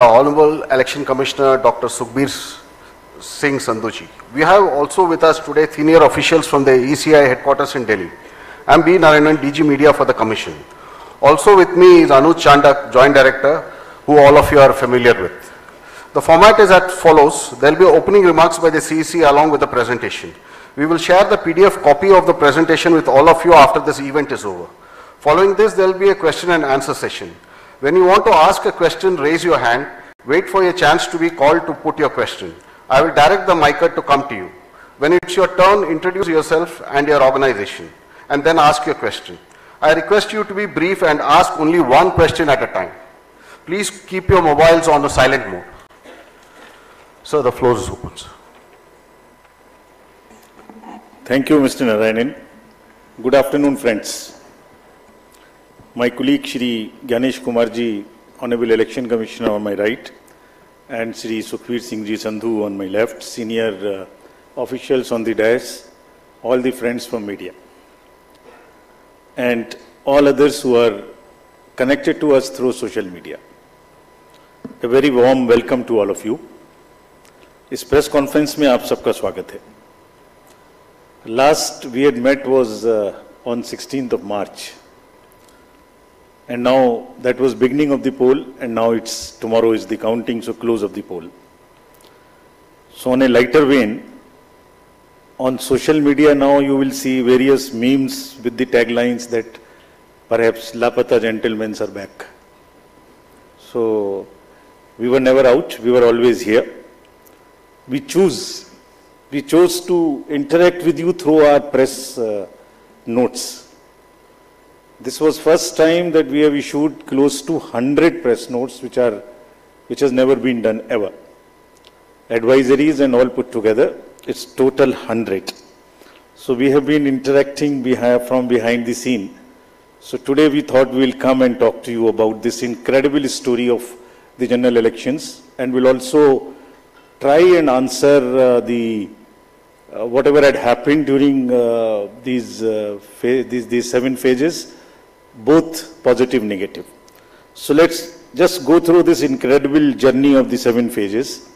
Honorable Election Commissioner Dr. Sukhbir Singh Sandhuji. We have also with us today senior officials from the ECI headquarters in Delhi. I'm B. Narayanan, DG Media for the Commission. Also with me is Anuj Chandak, Joint Director, who all of you are familiar with. The format is as follows. There will be opening remarks by the CEC along with the presentation. We will share the PDF copy of the presentation with all of you after this event is over. Following this, there will be a question and answer session. When you want to ask a question, raise your hand. Wait for your chance to be called to put your question. I will direct the micer to come to you. When it's your turn, introduce yourself and your organization, and then ask your question. I request you to be brief and ask only one question at a time. Please keep your mobiles on the silent mode. Sir, the floor is open. sir. Thank you, Mr. Narayanan. Good afternoon, friends. My colleague Shri Ganesh Kumarji, Honorable Election Commissioner on my right, and Shri Sukhveer Singh Ji Sandhu on my left, senior uh, officials on the dais, all the friends from media, and all others who are connected to us through social media. A very warm welcome to all of you. इस press conference में आप सबका स्वागत है Last we had met was uh, on 16th of March. and now that was beginning of the poll and now it's tomorrow is the counting, so close of the poll. So on a lighter vein, on social media now you will see various memes with the taglines that perhaps Lapata gentlemen are back. So we were never out, we were always here. We choose we chose to interact with you through our press uh, notes. This was first time that we have issued close to 100 press notes, which are, which has never been done ever. Advisories and all put together, it's total 100. So we have been interacting behind, from behind the scene. So today we thought we will come and talk to you about this incredible story of the general elections and we'll also try and answer uh, the uh, whatever had happened during uh, these, uh, these, these seven phases, both positive, negative. So let's just go through this incredible journey of the seven phases.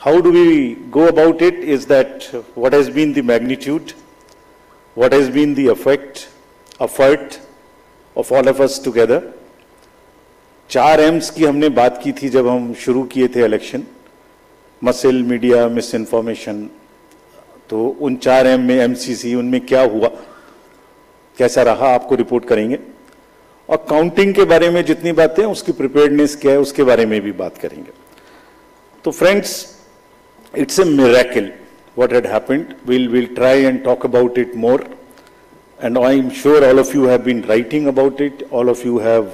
How do we go about it is that what has been the magnitude, what has been the effect, effort of all of us together. चार M's की हमने बात की थी जब हम शुरू किए थे election muscle media miss information तो उन चार एम में एमसीसी उनमें क्या हुआ कैसा रहा आपको रिपोर्ट करेंगे और काउंटिंग के बारे में जितनी बातें उसकी प्रिपेयर्डनेस क्या है, उसके बारे में भी बात करेंगे। तो friends it's a miracle what had happened we'll will try and talk about it more and I am sure all of you have been writing about it all of you have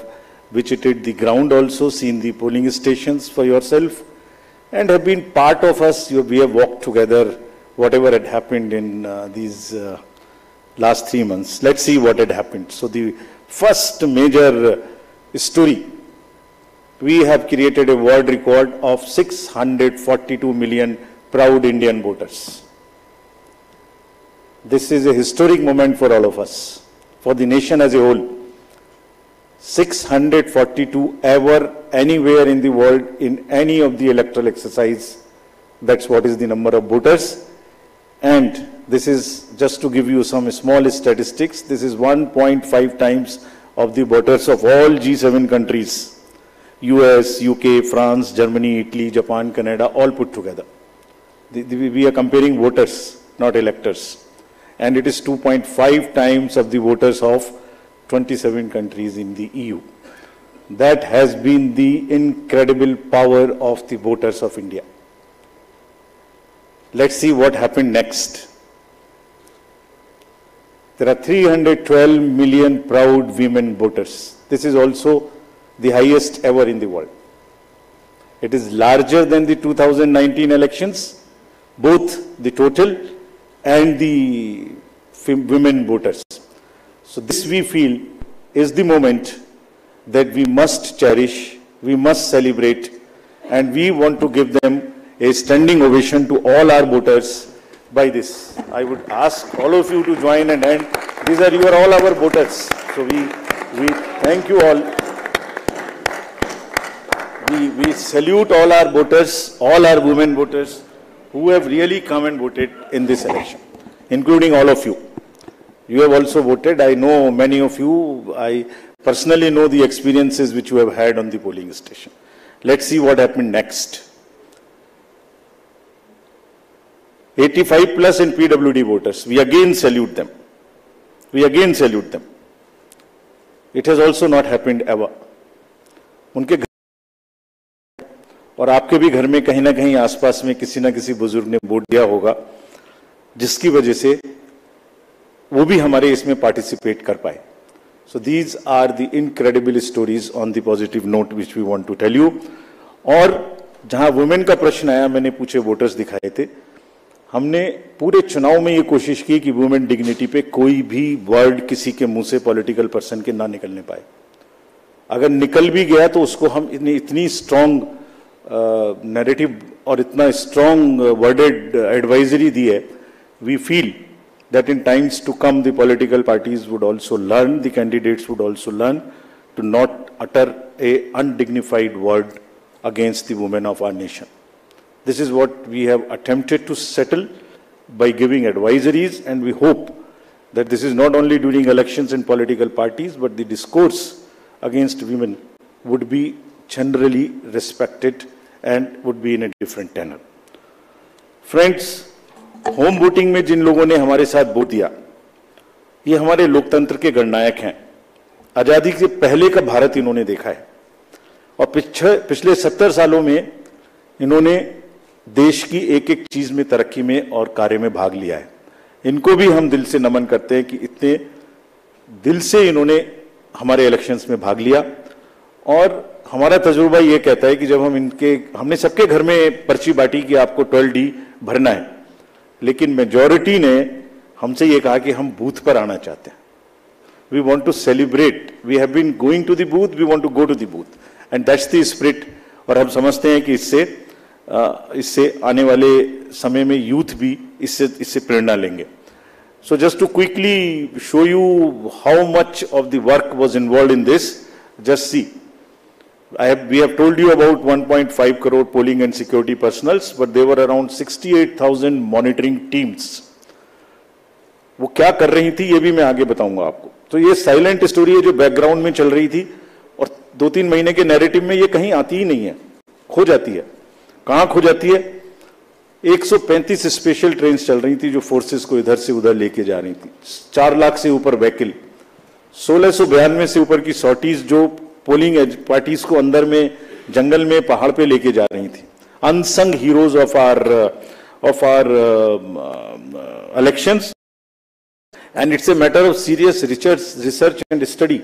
visited the ground also seen the polling station for yourself and have been part of us you we have walk together whatever had happened in these last three months let see what had happened so the first major story, we have created a world record of 642 million proud Indian voters. This is a historic moment for all of us, for the nation as a whole. 642 ever anywhere in the world in any of the electoral exercise. That's what is the number of voters. And this is just to give you some small statistics. This is 1.5 times of the voters of all G7 countries. US, UK, France, Germany, Italy, Japan, Canada, all put together. The- the- we are comparing voters, not electors. And it is 2.5 times of the voters of 27 countries in the EU. That has been the incredible power of the voters of India. Let's see what happened next. There are 312 million proud women voters. This is also the highest ever in the world. It is larger than the 2019 elections, both the total and the women voters. So this we feel is the moment that we must cherish, we must celebrate, and we want to give them a standing ovation to all our voters by this. I would ask all of you to join and end. These are you are all our voters. So we, we thank you all. we, we salute all our voters, all our women voters who have really come and voted in this election, including all of you. You have also voted. I know many of you. I personally know the experiences which you have had on the polling station. Let's see what happened next. 85 plus in PWD voters. We again salute them. We again salute them. It has also not happened ever. उनके घर और आपके भी घर में कहीं ना कहीं आसपास में किसी ना किसी बुज़ुर्ग ने वोट दिया होगा, जिसकी वजह से वो भी हमारे इसमें पार्टिसिपेट कर पाए so these are the incredible stories on the positive note which we want to tell you और जहाँ वुमेन का प्रश्न आया, मैंने पूछे वोटर्स दिखाए थे हमने पूरे चुनाव में ये कोशिश की कि वुमेन डिग्निटी पे कोई भी वर्ड किसी के मुँह से पॉलिटिकल पर्सन के ना निकलने पाए। अगर निकल भी गया तो उसको हम इतनी इतनी स्ट्रांग नैरेटिव और इतना स्ट्रांग वर्डेड एडवाइजरी दी है we feel that in times to come the political parties would also learn the candidates would also learn to not utter a undignified word against the women of our nation This is what we have attempted to settle by giving advisories and we hope that this is not only during elections and political parties but the discourse against women would be generally respected and would be in a different tenor. Friends, home voting में जिन लोगों ने हमारे साथ vote दिया ये हमारे लोकतंत्र के गणनायक हैं आज़ादी से पहले का भारत इन्होंने देखा है और पिछले सत्तर सालों में इन्होंने देश की एक एक चीज़ में तरक्की में और कार्य में भाग लिया है। इनको भी हम दिल से नमन करते हैं कि इतने दिल से इन्होंने हमारे इलेक्शंस में भाग लिया। और हमारा तजुर्बा ये कहता है कि जब हम इनके, हमने सबके घर में पर्ची बांटी कि आपको ट्वेल्व डी भरना है, लेकिन मेजोरिटी ने हमसे ये कहा कि हम बूथ पर आना चाहते हैं। We want to celebrate we have been going to the booth we want to go to the booth and that's the spirit और हम समझते हैं कि इससे इससे आने वाले समय में यूथ भी इससे इससे प्रेरणा लेंगे। So just to quickly show you how much of the work was involve in this just see I have, we have told you about 1.5 crore polling and security personals, but there were around 68,000 monitoring teams. वो क्या कर रही थी ये भी मैं आगे बताऊँगा आपको। तो ये साइलेंट स्टोरी है जो बैकग्राउंड में चल रही थी और दो तीन महीने के नैरेटिव में ये कहीं आती ही नहीं है। खो जाती है। कहाँ खो जाती है? 135 स्पेशल ट्रेन चल रही थी जो फोर्सेस को इधर से उधर लेके जा रही थी। चार लाख से ऊपर व्हीकल सोलह सौ बयानवे से ऊपर की सॉटीज जो पोलिंग पार्टीज़ को अंदर में, जंगल में, पहाड़ पे लेके जा रही थी। Unsung heroes of our of our elections and it's a matter of serious research research and study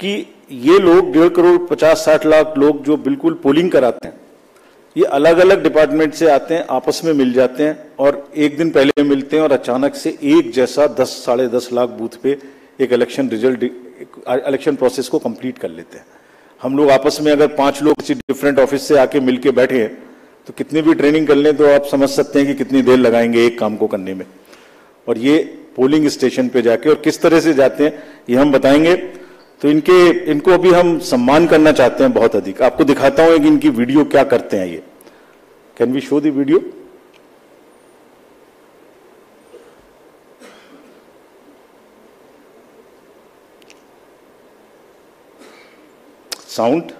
कि ये लोग डेढ़ करोड़, पचास साठ लाख लोग जो बिल्कुल पोलिंग कराते हैं। ये अलग अलग डिपार्टमेंट से आते हैं, आपस में मिल जाते हैं और एक दिन पहले मिलते हैं और अचानक से एक जैसा दस, साढ़े दस लाख बूथ पे एक इलेक्शन रिज़ल्ट इलेक्शन प्रोसेस को कंप्लीट कर लेते हैं। हम लोग आपस में अगर पाँच लोग किसी डिफरेंट ऑफ़िस से आके मिलके बैठे हैं तो कितनी भी ट्रेनिंग कर लें तो आप समझ सकते हैं कि कितनी देर लगाएँगे एक काम को करने में। और ये पोलिंग स्टेशन पे जाके और किस तरह से जाते हैं, ये हम बताएँगे। तो इनके इनको अभी हम सम्मान करना चाहते हैं बहुत अधिक आपको दिखाता हूँ कि इनकी वीडियो क्या करते हैं ये can we show the video Sound?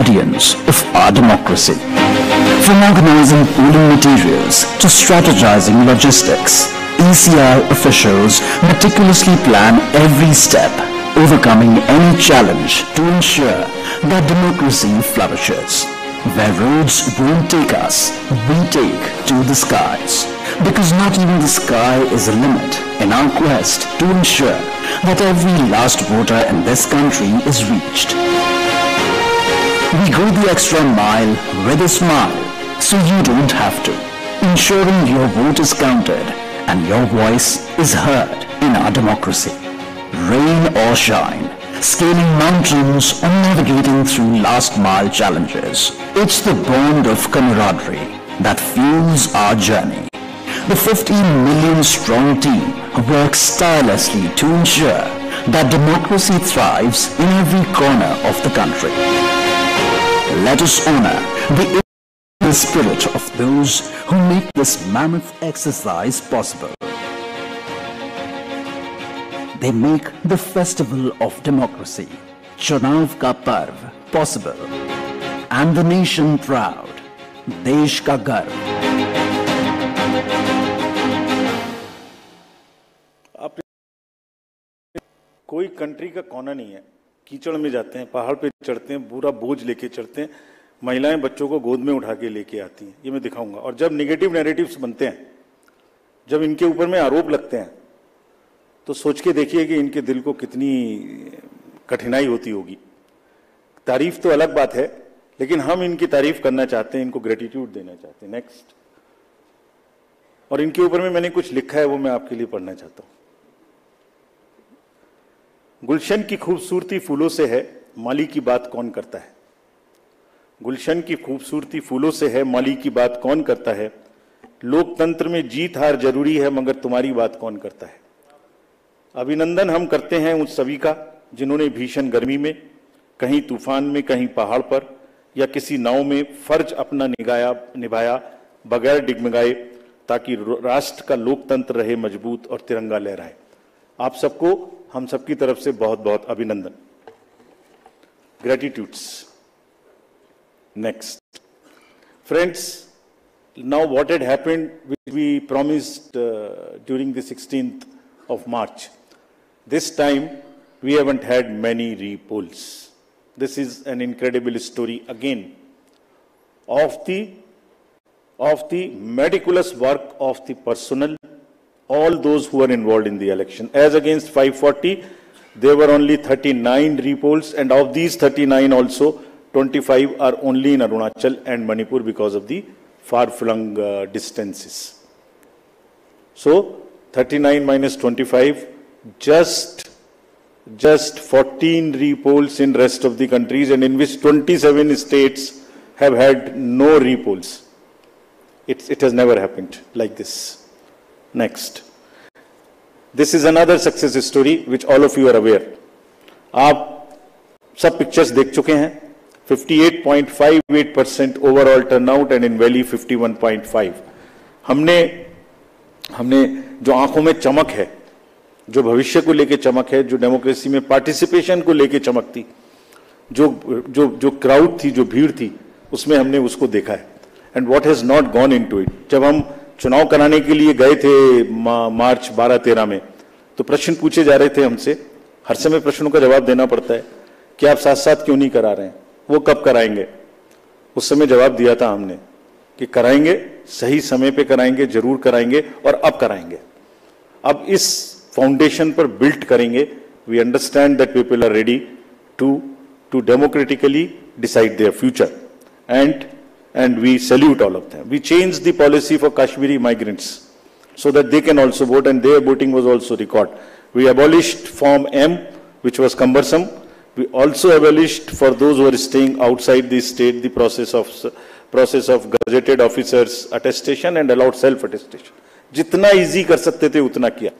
Guardians of our democracy. From organizing polling materials to strategizing logistics, ECI officials meticulously plan every step, overcoming any challenge to ensure that democracy flourishes. Where roads won't take us, we take to the skies. Because not even the sky is a limit in our quest to ensure that every last voter in this country is reached. We go the extra mile with a smile so you don't have to, ensuring your vote is counted and your voice is heard in our democracy. Rain or shine, scaling mountains or navigating through last mile challenges. It's the bond of camaraderie that fuels our journey. The 15 million strong team works tirelessly to ensure that democracy thrives in every corner of the country. Let us honor the the spirit of those who make this mammoth exercise possible. They make the festival of democracy, Chunav Ka Parv, possible. And the nation proud, Desh Ka Garv. कोई country का कोना नहीं है कीचड़ में जाते हैं पहाड़ पे चढ़ते हैं पूरा बोझ लेके चढ़ते हैं महिलाएँ बच्चों को गोद में उठा के लेके आती हैं। ये मैं दिखाऊँगा। और जब निगेटिव नैरेटिव्स बनते हैं, जब इनके ऊपर में आरोप लगते हैं तो सोच के देखिए कि इनके दिल को कितनी कठिनाई होती होगी। तारीफ़ तो अलग बात है, लेकिन हम इनकी तारीफ़ करना चाहते हैं, इनको ग्रेटिट्यूड देना चाहते हैं। नेक्स्ट और इनके ऊपर में मैंने कुछ लिखा है, वो मैं आपके लिए पढ़ना चाहता हूँ। गुलशन की खूबसूरती फूलों से है, माली की बात कौन करता है? गुलशन की खूबसूरती फूलों से है, माली की बात कौन करता है? लोकतंत्र में जीत हार ज़रूरी है, मगर तुम्हारी बात कौन करता है? अभिनंदन हम करते हैं उन सभी का, जिन्होंने भीषण गर्मी में, कहीं तूफ़ान में, कहीं पहाड़ पर, या किसी नाव में फ़र्ज़ अपना निगाया, निभाया, बगैर डिगमगाए, ताकि राष्ट्र का लोकतंत्र रहे मज़बूत और तिरंगा लहराए। आप सबको, हम सबकी तरफ़ से बहुत बहुत अभिनंदन। ग्रेटिट्यूड्स next. Friends, now what had happened, we promised uh, during the 16th of March. This time, we haven't had many repolls. This is an incredible story again of the, of the meticulous work of the personnel, all those who were involved in the election. As against 540, there were only 39 repolls and of these 39 also, 25 are only in Arunachal and Manipur because of the far-flung uh, distances. So, 39 minus 25, just, just 14 repolls in rest of the countries, and in which 27 states have had no repolls. It, it has never happened like this. Next. This is another success story which all of you are aware. आप सब pictures देख चुके हैं 58.58 percent overall turnout and in valley 51.5 हमने हमने जो आँखों में चमक है, जो भविष्य को लेके चमक है, जो डेमोक्रेसी में पार्टिसिपेशन को लेके चमक थी, जो जो जो क्राउड थी, जो भीड़ थी, उसमें हमने उसको देखा है। And what has not gone in to it जब हम चुनाव कराने के लिए गए थे मार्च 12-13 में तो प्रश्न पूछे जा रहे थे हमसे। हर समय प्रश्नों का जवाब देना पड़ता है, कि आप साथ साथ क्यों नहीं करा रहे हैं? वो कब कराएँगे? उस समय जवाब दिया था हमने कि कराएँगे, सही समय पे कराएँगे, ज़रूर कराएँगे और अब कराएँगे। अब इस फाउंडेशन पर बिल्ट करेंगे। We understand that people are ready to to democratically decide their future and and we salute all of them we change the policy for Kashmiri migrants so that they can also vote and their voting was also record we abolish form M which was cumbersome We also abolished for those who are staying outside the state the process of process of gazetted officers attestation and allowed self attestation. जितना easy कर सकते थे उतना किया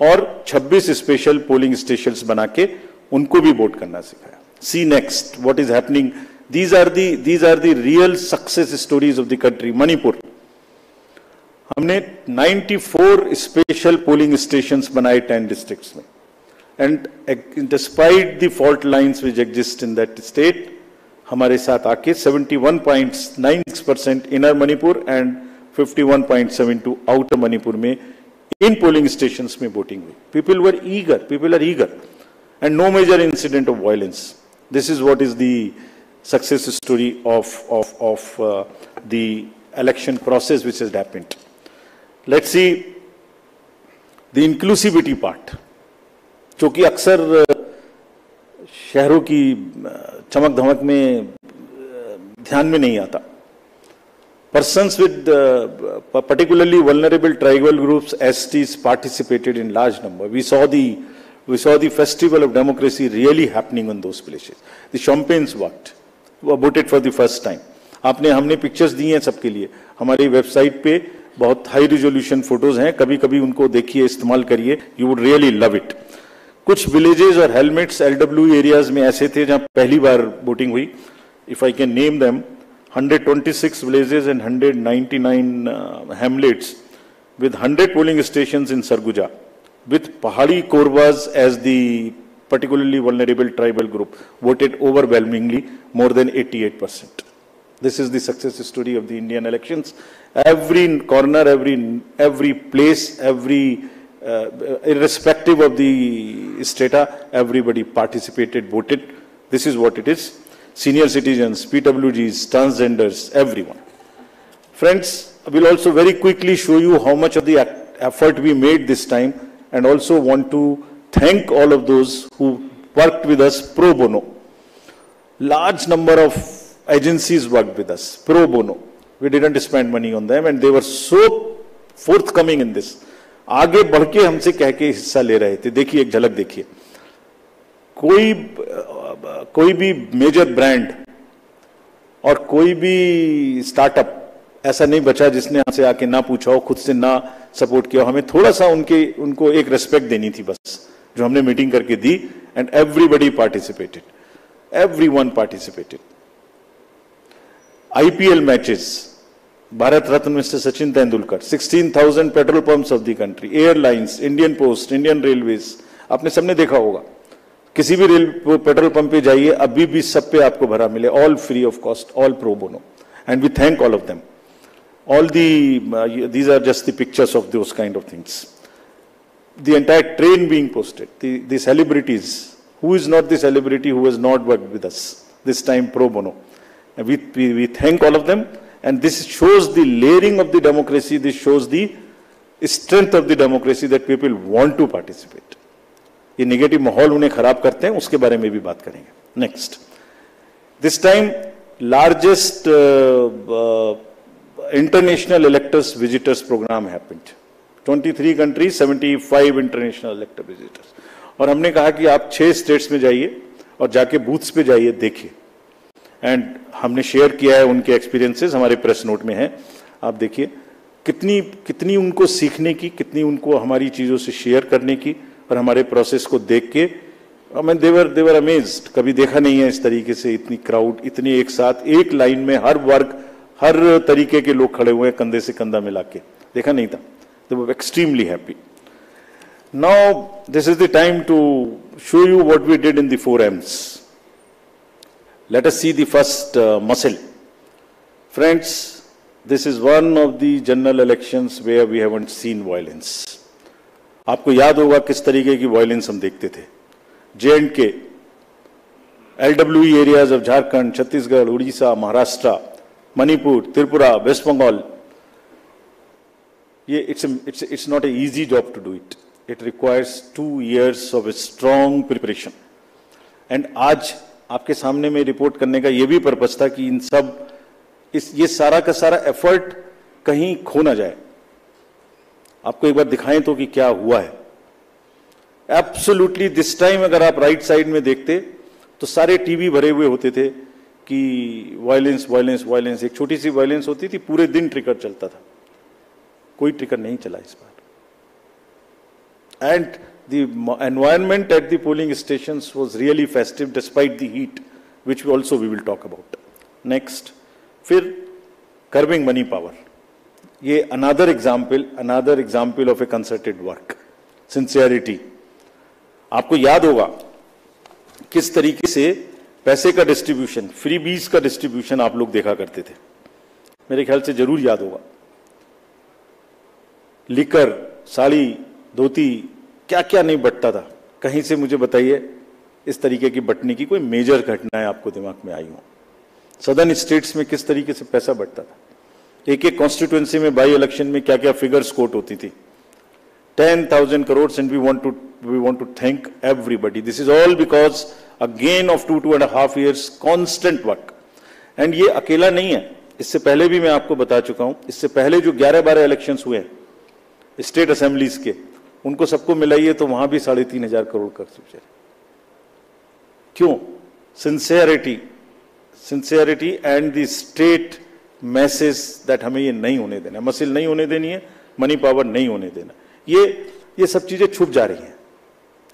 और 26 special polling stations बना के उनको भी वोट करना सिखाया see next what is happening These are the these are the real success stories of the country. Manipur. हमने 94 स्पेशल पोलिंग स्टेशन बनाए 10 डिस्ट्रिक्ट्स में and despite the fault lines which exist in that state हमारे साथ आके 71.96 percent inner Manipur and 51.72 outer Manipur में in polling station में voting हुई। People were eager people are eager and no major incident of violence this is what is the success story of, of, of uh, the election process which has happened. Let's see the inclusivity part, जो कि अक्सर शहरों की चमक धमक में ध्यान में नहीं आता persons with uh, particularly vulnerable tribal groups STs participated in large number we saw the we saw the festival of democracy really happening in those places the champagnes worked voted for the first time आपने हमने pictures दी हैं सबके लिए हमारी website पे बहुत high resolution photos हैं कभी कभी उनको देखिए इस्तेमाल करिए you would really love it कुछ विलेजेस और हेलमेट्स एलडब्ल्यू एरियाज़ में ऐसे थे जहाँ पहली बार वोटिंग हुई। If I can name them 126 villages and 199 hamlets with 100 polling station in Surguja with Pahadi Korwas as the particularly vulnerable tribal group voted overwhelmingly more than 88 percent this is the success story of the Indian election every corner every every place every Uh, irrespective of the strata, everybody participated, voted. This is what it is senior citizens, PWGs, transgenders, everyone. Friends, I will also very quickly show you how much of the effort we made this time and also want to thank all of those who worked with us pro bono. Large number of agencies worked with us pro bono. We didn't spend money on them and they were so forthcoming in this. आगे बढ़ के हमसे कह के हिस्सा ले रहे थे। देखिए, एक झलक देखिए। कोई कोई भी मेजर ब्रांड और कोई भी स्टार्टअप ऐसा नहीं बचा जिसने हमसे आके ना पूछा हो, खुद से ना सपोर्ट किया हमें थोड़ा सा उनके, उनको एक रेस्पेक्ट देनी थी बस, जो हमने मीटिंग करके दी and everybody participated every one participated IPL matches Bharat Ratna mister Sachin Tendulkar 16,000 petrol pumps of the country airlines Indian post Indian railway आपने सबने देखा होगा। किसी भी रेल पेट्रोल पंप पे जाइए अभी भी सब पे आपको भरा मिले all free of cost all pro bono and we thank all of them all the these are just the pictures of those kind of things the entire train being posted the celebrities who is not the celebrity who has not work with this time pro bono we thank all of them and this shows the layering of the democracy, this shows the strength of the democracy that people want to participate. ये negative माहौल उन्हें खराब करते हैं, उसके बारे में भी बात करेंगे। Next this time largest international electors visitors programme happened 23 countries 75 international elector visitors और हमने कहा कि आप छह स्टेट्स में जाइए और जाके बूथ्स पे जाइए, देखिए। एंड हमने शेयर किया है उनके एक्सपीरियंसेस हमारे प्रेस नोट में है। आप देखिए, कितनी कितनी उनको सीखने की, कितनी उनको हमारी चीज़ों से शेयर करने की और हमारे प्रोसेस को देख के मैं देवर देवर अमेज कभी देखा नहीं है इस तरीके से इतनी क्राउड इतनी एक साथ, एक लाइन में हर वर्ग, हर तरीके के लोग खड़े हुए हैं कंधे से कंधा मिला के। देखा नहीं था। They were extremely happy now this is the time to show you what we did in the four Ms let us see the first uh, muscle. Friends this is one of the general elections where we haven't seen violence. आपको याद होगा किस तरीके की violence हम देखते थे। J and K LW areas of Jharkhand Chhattisgarh Orissa Maharashtra Manipur Tripura West Bengal ये it's it's it's not a easy job to do it it requires two years of a strong preparation and आज आपके सामने में report करने का यह भी purpose था कि इन सब, इस, ये सारा का सारा एफर्ट कहीं खो ना जाए। आपको एक बार दिखाएँ तो कि क्या हुआ है। एब्सोल्युटली दिस टाइम अगर आप राइट साइड में देखते तो सारे टीवी भरे हुए होते थे कि वायलेंस वायलेंस वायलेंस एक छोटी सी वायलेंस होती थी, पूरे दिन ट्रिकर चलता था। कोई ट्रिकर नहीं चला इस बार। And the environment at the polling station was really festive despite the heat which also we will talk about next फिर कर्विंग मनी पावर ये another example another example of a concerted work sincerity आपको याद होगा किस तरीके से पैसे का डिस्ट्रीब्यूशन फ्री बीज का डिस्ट्रीब्यूशन आप लोग देखा करते थे। मेरे ख्याल से ज़रूर याद होगा। लिकर साड़ी, धोती क्या क्या नहीं बटता था? कहीं से मुझे बताइए, इस तरीके की बटने की कोई मेजर घटनाएँ आपको दिमाग में आई हो? सदर्न स्टेट्स में किस तरीके से पैसा बटता था? एक एक कॉन्स्टिट्यूंसी में बाई इलेक्शन में क्या क्या फिगर्स कोट होती थी? Ten thousand crore and we want to we want to thank everybody this is all because again of two two and half years constant work and ये अकेला नहीं है। इससे पहले भी मैं आपको बता चुका हूँ। इससे पहले जो ग्यारह बारह इलेक्शन हुए हैं स्टेट असेंबलीज के उनको सबको मिलाइए तो वहाँ भी साढ़े तीन हज़ार करोड़ कर बेचारे क्यों? Sincerity sincerity and the state message that हमें ये नहीं होने देना। मसिल नहीं होने देनी है मनी पावर नहीं होने देना। ये ये सब चीज़ें छुप जा रही हैं।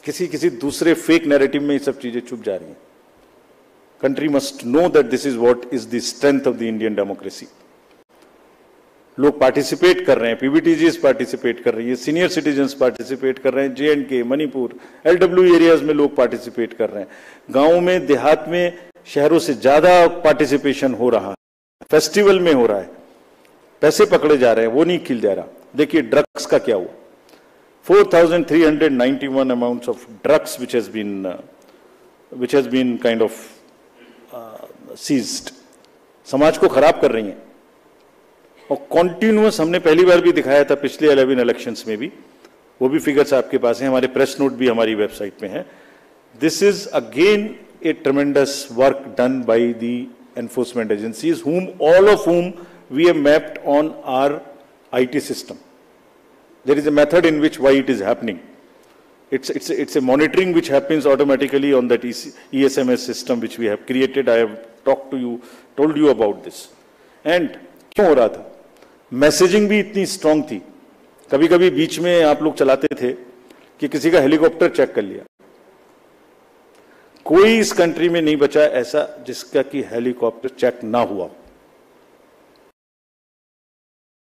किसी किसी दूसरे फेक नैरेटिव में ये सब चीज़ें छुप जा रही हैं। Country must know that this is what is the strength of the Indian democracy लोग पार्टिसिपेट कर रहे हैं पीबीटीजीएस पार्टिसिपेट कर रही है सीनियर सिटीजन पार्टिसिपेट कर रहे हैं जे एंड के मणिपुर एलडब्ल्यू एरियाज़ में लोग पार्टिसिपेट कर रहे हैं। गाँवों में देहात में शहरों से ज़्यादा पार्टिसिपेशन हो रहा है फेस्टिवल में हो रहा है। पैसे पकड़े जा रहे हैं वो नहीं खिल जा रहा। देखिए ड्रग्स का क्या हुआ? 4,391 amounts of drugs which has been uh, which has been kind of uh, समाज को खराब कर रही हैं। और कॉन्टिन्यूस हमने पहली बार भी दिखाया था पिछले 11 इलेक्शंस में भी। वो भी फिगर्स आपके पास हैं, हमारे प्रेस नोट भी हमारी वेबसाइट पे हैं। This is again a tremendous work done by the enforcement agencies whom all of whom we have mapped on our I T system there is a method in which why it is happening it's it's it's a monitoring which happens automatically on that E S M S system which we have created I have talk to you told you about this and क्यों हो रहा था? Messaging भी इतनी strong थी। कभी कभी बीच में आप लोग चलाते थे कि किसी का हेलीकॉप्टर चेक कर लिया। कोई इस कंट्री में नहीं बचा ऐसा जिसका कि हेलीकॉप्टर चेक ना हुआ।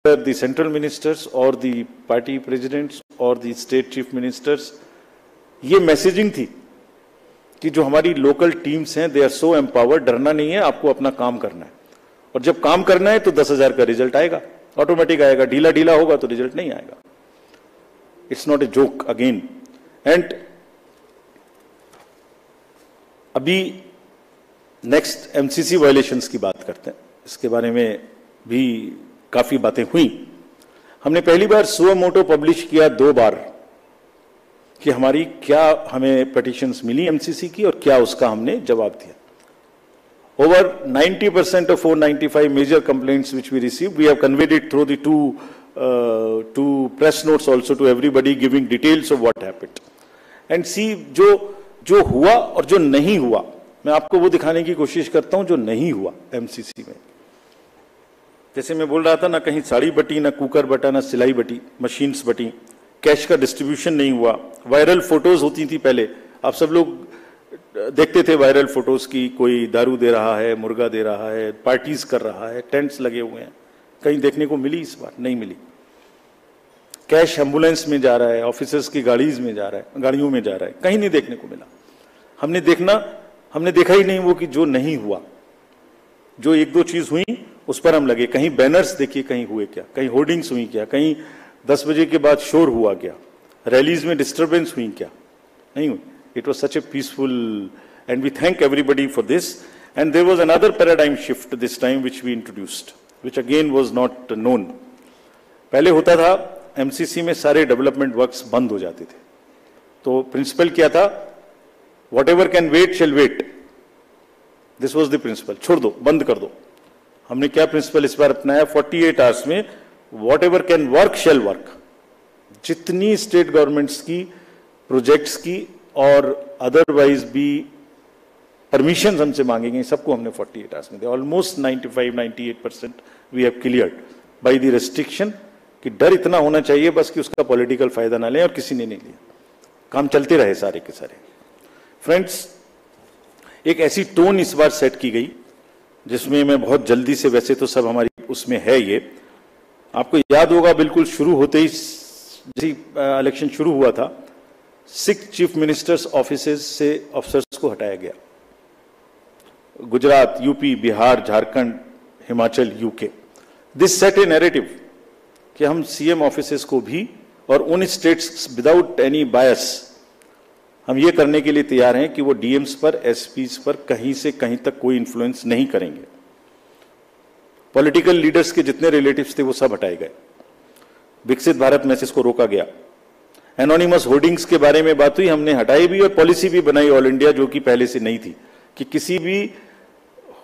The central ministers or the party presidents or the state chief ministers, ये मैसेजिंग थी कि जो हमारी लोकल टीम्स हैं दे आर सो एम्पावर्ड डरना नहीं है, आपको अपना काम करना है। और जब काम करना है तो दस हज़ार का रिज़ल्ट आएगा। ऑटोमेटिक आएगा, ढीला ढीला होगा तो रिज़ल्ट नहीं आएगा। It's not a joke again and अभी नेक्स्ट एमसीसी वायलेशंस की बात करते हैं। इसके बारे में भी काफ़ी बातें हुई। हमने पहली बार सुअ मोटो पब्लिश किया दो बार कि हमारी क्या हमें पटिशंस मिली एमसीसी की और क्या उसका हमने जवाब दिया। Over 90% of 495 major complaints which we received we have conveyed it through the two uh, two press notes also to everybody giving details of what happened and see जो जो हुआ और जो नहीं हुआ मैं आपको वो दिखाने की कोशिश करता हूँ जो नहीं हुआ एमसीसी में जैसे मैं बोल रहा था ना कहीं साड़ी बटी ना कुकर बटा ना सिलाई बटी मशीन्स बटी कैश का डिस्ट्रीब्यूशन नहीं हुआ वायरल फ़ोटोज़ होती थी पहले आप सब लोग देखते थे वायरल फ़ोटोज़ की, कोई दारू दे रहा है, मुर्गा दे रहा है, पार्टीज़ कर रहा है, टेंट्स लगे हुए हैं। कहीं देखने को मिली इस बार? नहीं मिली। कैश एंबुलेंस में जा रहा है, ऑफिसर्स की गाड़ीज में जा रहा है, गाड़ियों में जा रहा है, कहीं नहीं देखने को मिला। हमने देखना, हमने देखा ही नहीं वो कि जो नहीं हुआ। जो एक दो चीज़ हुई, उस पर हम लगे। कहीं बैनर्स देखिए, कहीं हुए क्या? कहीं होर्डिंग्स हुई क्या? कहीं दस बजे के बाद शोर हुआ क्या? रैलीज में डिस्टर्बेंस हुई क्या? नहीं हुई। It was such a peaceful and we thank everybody for this and there was another paradigm shift this time which we introduced which again was not known पहले होता था एमसीसी में सारे डेवलपमेंट वर्क्स बंद हो जाते थे। तो प्रिंसिपल क्या था? Whatever can wait shall wait this was the principle छोड़ दो, बंद कर दो। हमने क्या प्रिंसिपल इस बार अपनाया? 48 आवर्स में whatever can work shall work जितनी स्टेट गवर्नमेंट्स की प्रोजेक्ट्स की और अदरवाइज़ भी परमिशन हमसे मांगेंगे, सबको हमने 48 आवर्स में दिया। Almost 95 98 percent we have clear by the restriction कि डर इतना होना चाहिए बस कि उसका पॉलिटिकल फ़ायदा ना लें और किसी ने नहीं लिया। काम चलते रहे सारे के सारे। फ्रेंड्स एक ऐसी टोन इस बार सेट की गई, जिसमें मैं बहुत जल्दी से वैसे तो सब हमारी उसमें है ये। आपको याद होगा, बिल्कुल शुरू होते ही इलेक्शन शुरू हुआ था सिक्स चीफ मिनिस्टर्स ऑफ़िस से ऑफिसर्स को हटाया गया। Gujarat, UP, Bihar, Jharkhand, Himachal, UK. This set a narrative कि हम सीएम ऑफ़िस को भी और उन स्टेट्स विदाउट एनी बायस हम ये करने के लिए तैयार हैं कि वो डीएम्स पर एसपीज पर कहीं से कहीं तक कोई इंफ्लुएंस नहीं करेंगे। पॉलिटिकल लीडर्स के जितने रिलेटिव्स थे वो सब हटाए गए। विकसित भारत मैसेज को रोका गया। एनोनिमस होर्डिंग्स के बारे में बात हुई, हमने हटाई भी और पॉलिसी भी बनाई ऑल इंडिया जो कि पहले से नहीं थी, कि किसी भी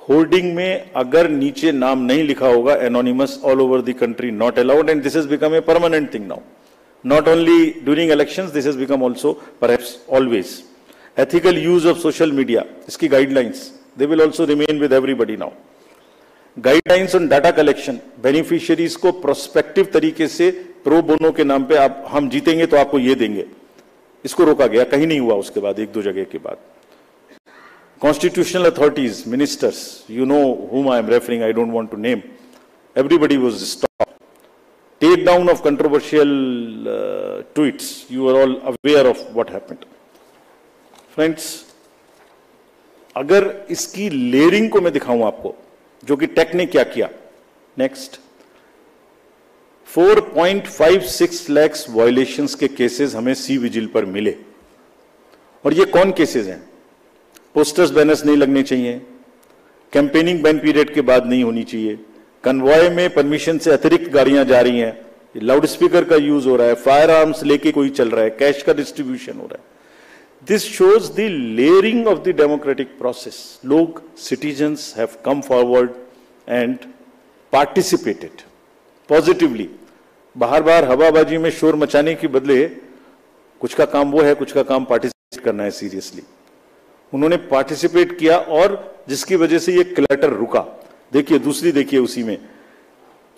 होर्डिंग में अगर नीचे नाम नहीं लिखा होगा anonymous all over the country not allowed and this is become a permanent thing now not only during election this is become also पर always ethical use of social media इसकी guidelines they will also remain with everybody now guidelines on data collection beneficiaries को prospective तरीके से pro bono के नाम पे आप, हम जीतेंगे तो आपको ये देंगे। इसको रोका गया, कहीं नहीं हुआ उसके बाद, एक दो जगह के बाद। Constitutional authorities ministers you know whom I am referring I don't want to name everybody was stop take down of controversial tweets you are all aware of what है अगर इसकी लेयरिंग को मैं दिखाऊँ आपको जो कि टेक ने क्या किया? नेक्स्ट 4.56 लैक्स वायलेशंस के केसेस हमें सी विजिल पर मिले। और ये कौन केसेस हैं? पोस्टर्स बैनर्स नहीं लगने चाहिए। कैंपेनिंग बैन पीरियड के बाद नहीं होनी चाहिए। कन्वॉय में परमिशन से अतिरिक्त गाड़ियाँ जा रही हैं। लाउड स्पीकर का यूज़ हो रहा है। फायर आर्म्स लेके कोई चल रहा है। कैश का डिस्ट्रीब्यूशन हो रहा है। This shows the layering of the democratic process लोग citizens have come forward and participated positively बाहर बाहर हवाबाजी में शोर मचाने के बदले कुछ का काम वो है, कुछ का काम पार्टिसिपेट करना है सीरियसली उन्होंने पार्टिसिपेट किया और जिसकी वजह से ये क्लटर रुका। देखिए, दूसरी देखिए उसी में।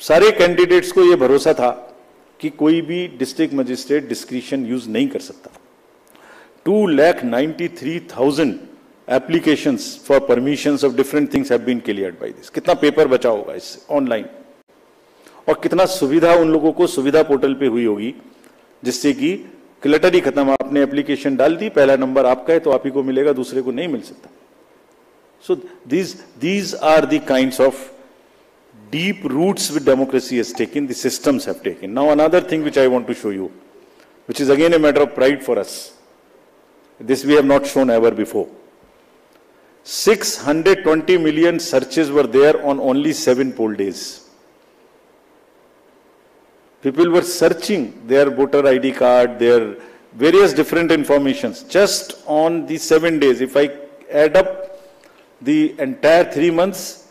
सारे कैंडिडेट्स को यह भरोसा था कि कोई भी डिस्ट्रिक्ट मजिस्ट्रेट डिस्क्रिशन यूज़ नहीं कर सकता। Two lakh ninety three thousand application for permission of different things this कितना पेपर बचा होगा इससे ऑनलाइन और कितना सुविधा उन लोगों को सुविधा पोर्टल पे हुई होगी जिससे कि क्लटर ही खत्म आपने एप्लीकेशन डाल दी पहला नंबर आपका है तो आप ही को मिलेगा दूसरे को नहीं मिल सकता so these these are the kind of democracy has taken, the systems have taken. Now another thing which I want to show you, which is again a matter of pride for us. This we have not shown ever before. 620 million searches were there on only seven poll days. People were searching their voter ID card, their various different informations just on the seven days. If I add up the entire three months,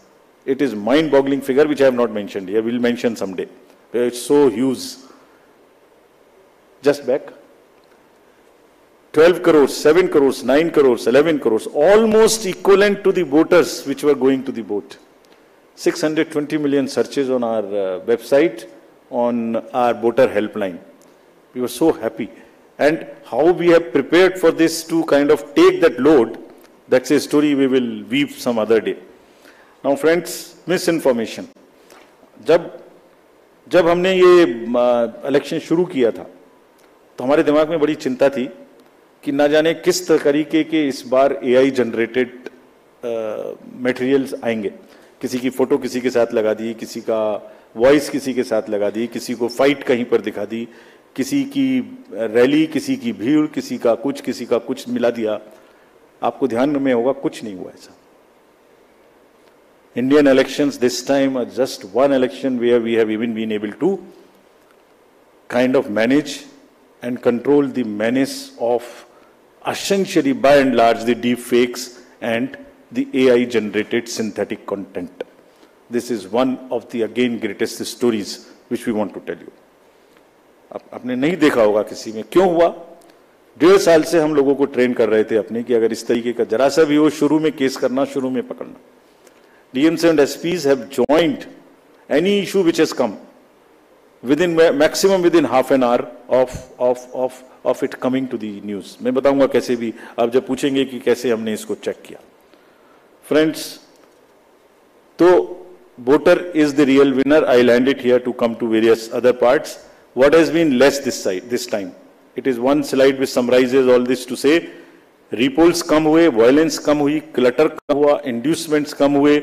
it is mind-boggling figure which I have not mentioned here. We'll mention someday. It's so huge. Just back. 12 crores, 7 crores, 9 crores, 11 crores, almost equivalent to the voters which were going to the vote. 620 million searches on our uh, website on our voter helpline. We were so happy. And how we have prepared for this to kind of take that load, that's a story we will weave some other day. Now friends, misinformation. जब जब हमने ये election शुरू किया था तो हमारे दिमाग में बड़ी चिंता थी कि ना जाने किस तरीके के इस बार एआई जनरेटेड मटेरियल्स आएँगे। किसी की फ़ोटो किसी के साथ लगा दी, किसी का वॉइस किसी के साथ लगा दी, किसी को फाइट कहीं पर दिखा दी, किसी की रैली किसी की भीड़, किसी का कुछ, किसी का कुछ मिला दिया। आपको ध्यान में होगा, कुछ नहीं हुआ ऐसा। Indian elections this time are just one election where we have even been able to kind of manage and control the menace essentially by and large the deep fakes and the AI generated synthetic content. This is one of the again greatest stories which we want to tell you. आप, आपने नहीं देखा होगा किसी में क्यों हुआ डेढ़ साल से हम लोगों को ट्रेन कर रहे थे अपने कि अगर इस तरीके का जरा सा भी हो शुरू में केस करना शुरू में पकड़ना DMs and SPs have joined any issue which has come within maximum within half an hour of of of of it coming to the news मैं बताऊँगा कैसे भी, आप जब पूछेंगे कि कैसे हमने इसको चेक किया। फ्रेंड्स तो voter is the real winner I land it here to come to various other part what has been less this this time it is one slide which summarise all this to say repolls come हुए violence कम हुई clutter कम हुआ inducement कम हुए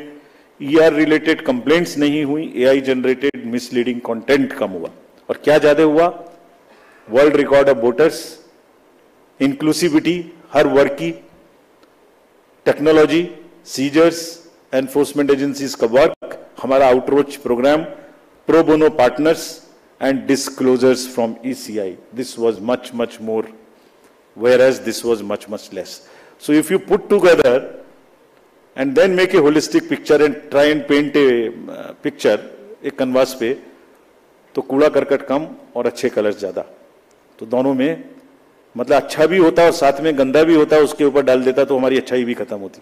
ई related complaints नहीं हुई A I generated misleading content कम हुआ और क्या ज़्यादा हुआ? World record of voters inclusivity हर वर्ग की टेक्नोलॉजी सीजर्स एनफोर्समेंट एजेंसीज का वर्क हमारा outreach programme pro bono partners and disclosures from ECI this was much much more whereas this was much much less. So if you put together and then make a holistic picture and try and paint a uh, picture एक canvas पे तो कूड़ा करकट कम और अच्छे colours ज़्यादा। तो दोनों में मतलब अच्छा भी होता और साथ में गंदा भी होता, उसके ऊपर डाल देता तो हमारी अच्छाई भी खत्म होती।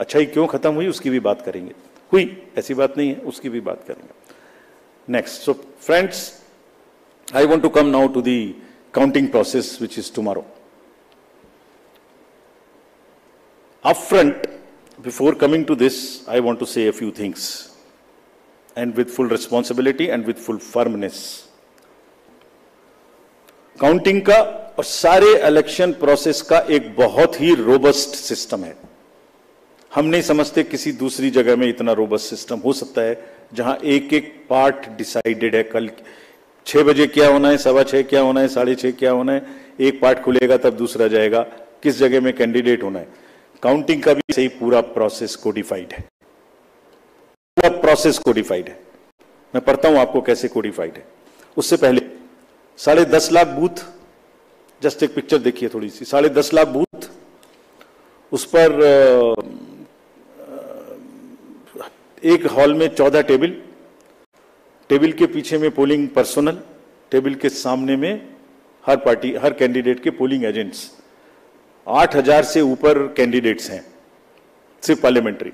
अच्छाई क्यों खत्म हुई? उसकी भी बात करेंगे। हुई, ऐसी बात नहीं है, उसकी भी बात करेंगे। Next so friends I want to come now to the counting process which is tomorrow upfront front before coming to this I want to say few things and with full responsibility and with full firmness counting का और सारे election process का एक बहुत ही robust system है। हम नहीं समझते किसी दूसरी जगह में इतना रोबस्ट सिस्टम हो सकता है, जहाँ एक एक पार्ट डिसाइडेड है। कल छह बजे क्या होना है, सवा छह क्या होना है, साढ़े छह क्या होना है, एक पार्ट खुलेगा तब दूसरा जाएगा, किस जगह में कैंडिडेट होना है। काउंटिंग का भी सही पूरा प्रोसेस कोडिफाइड है। पूरा प्रोसेस कोडिफाइड है। मैं पढ़ता हूँ आपको कैसे कोडिफाइड है। उससे पहले साढ़े दस लाख बूथ, जस्ट एक पिक्चर देखिए थोड़ी सी, साढ़े दस लाख बूथ, उस पर एक हॉल में चौदह टेबल टेबल के पीछे में पोलिंग पर्सनल टेबल के सामने में हर पार्टी हर कैंडिडेट के पोलिंग एजेंट्स आठ हज़ार से ऊपर कैंडिडेट्स हैं, सिर्फ़ पार्लियामेंट्री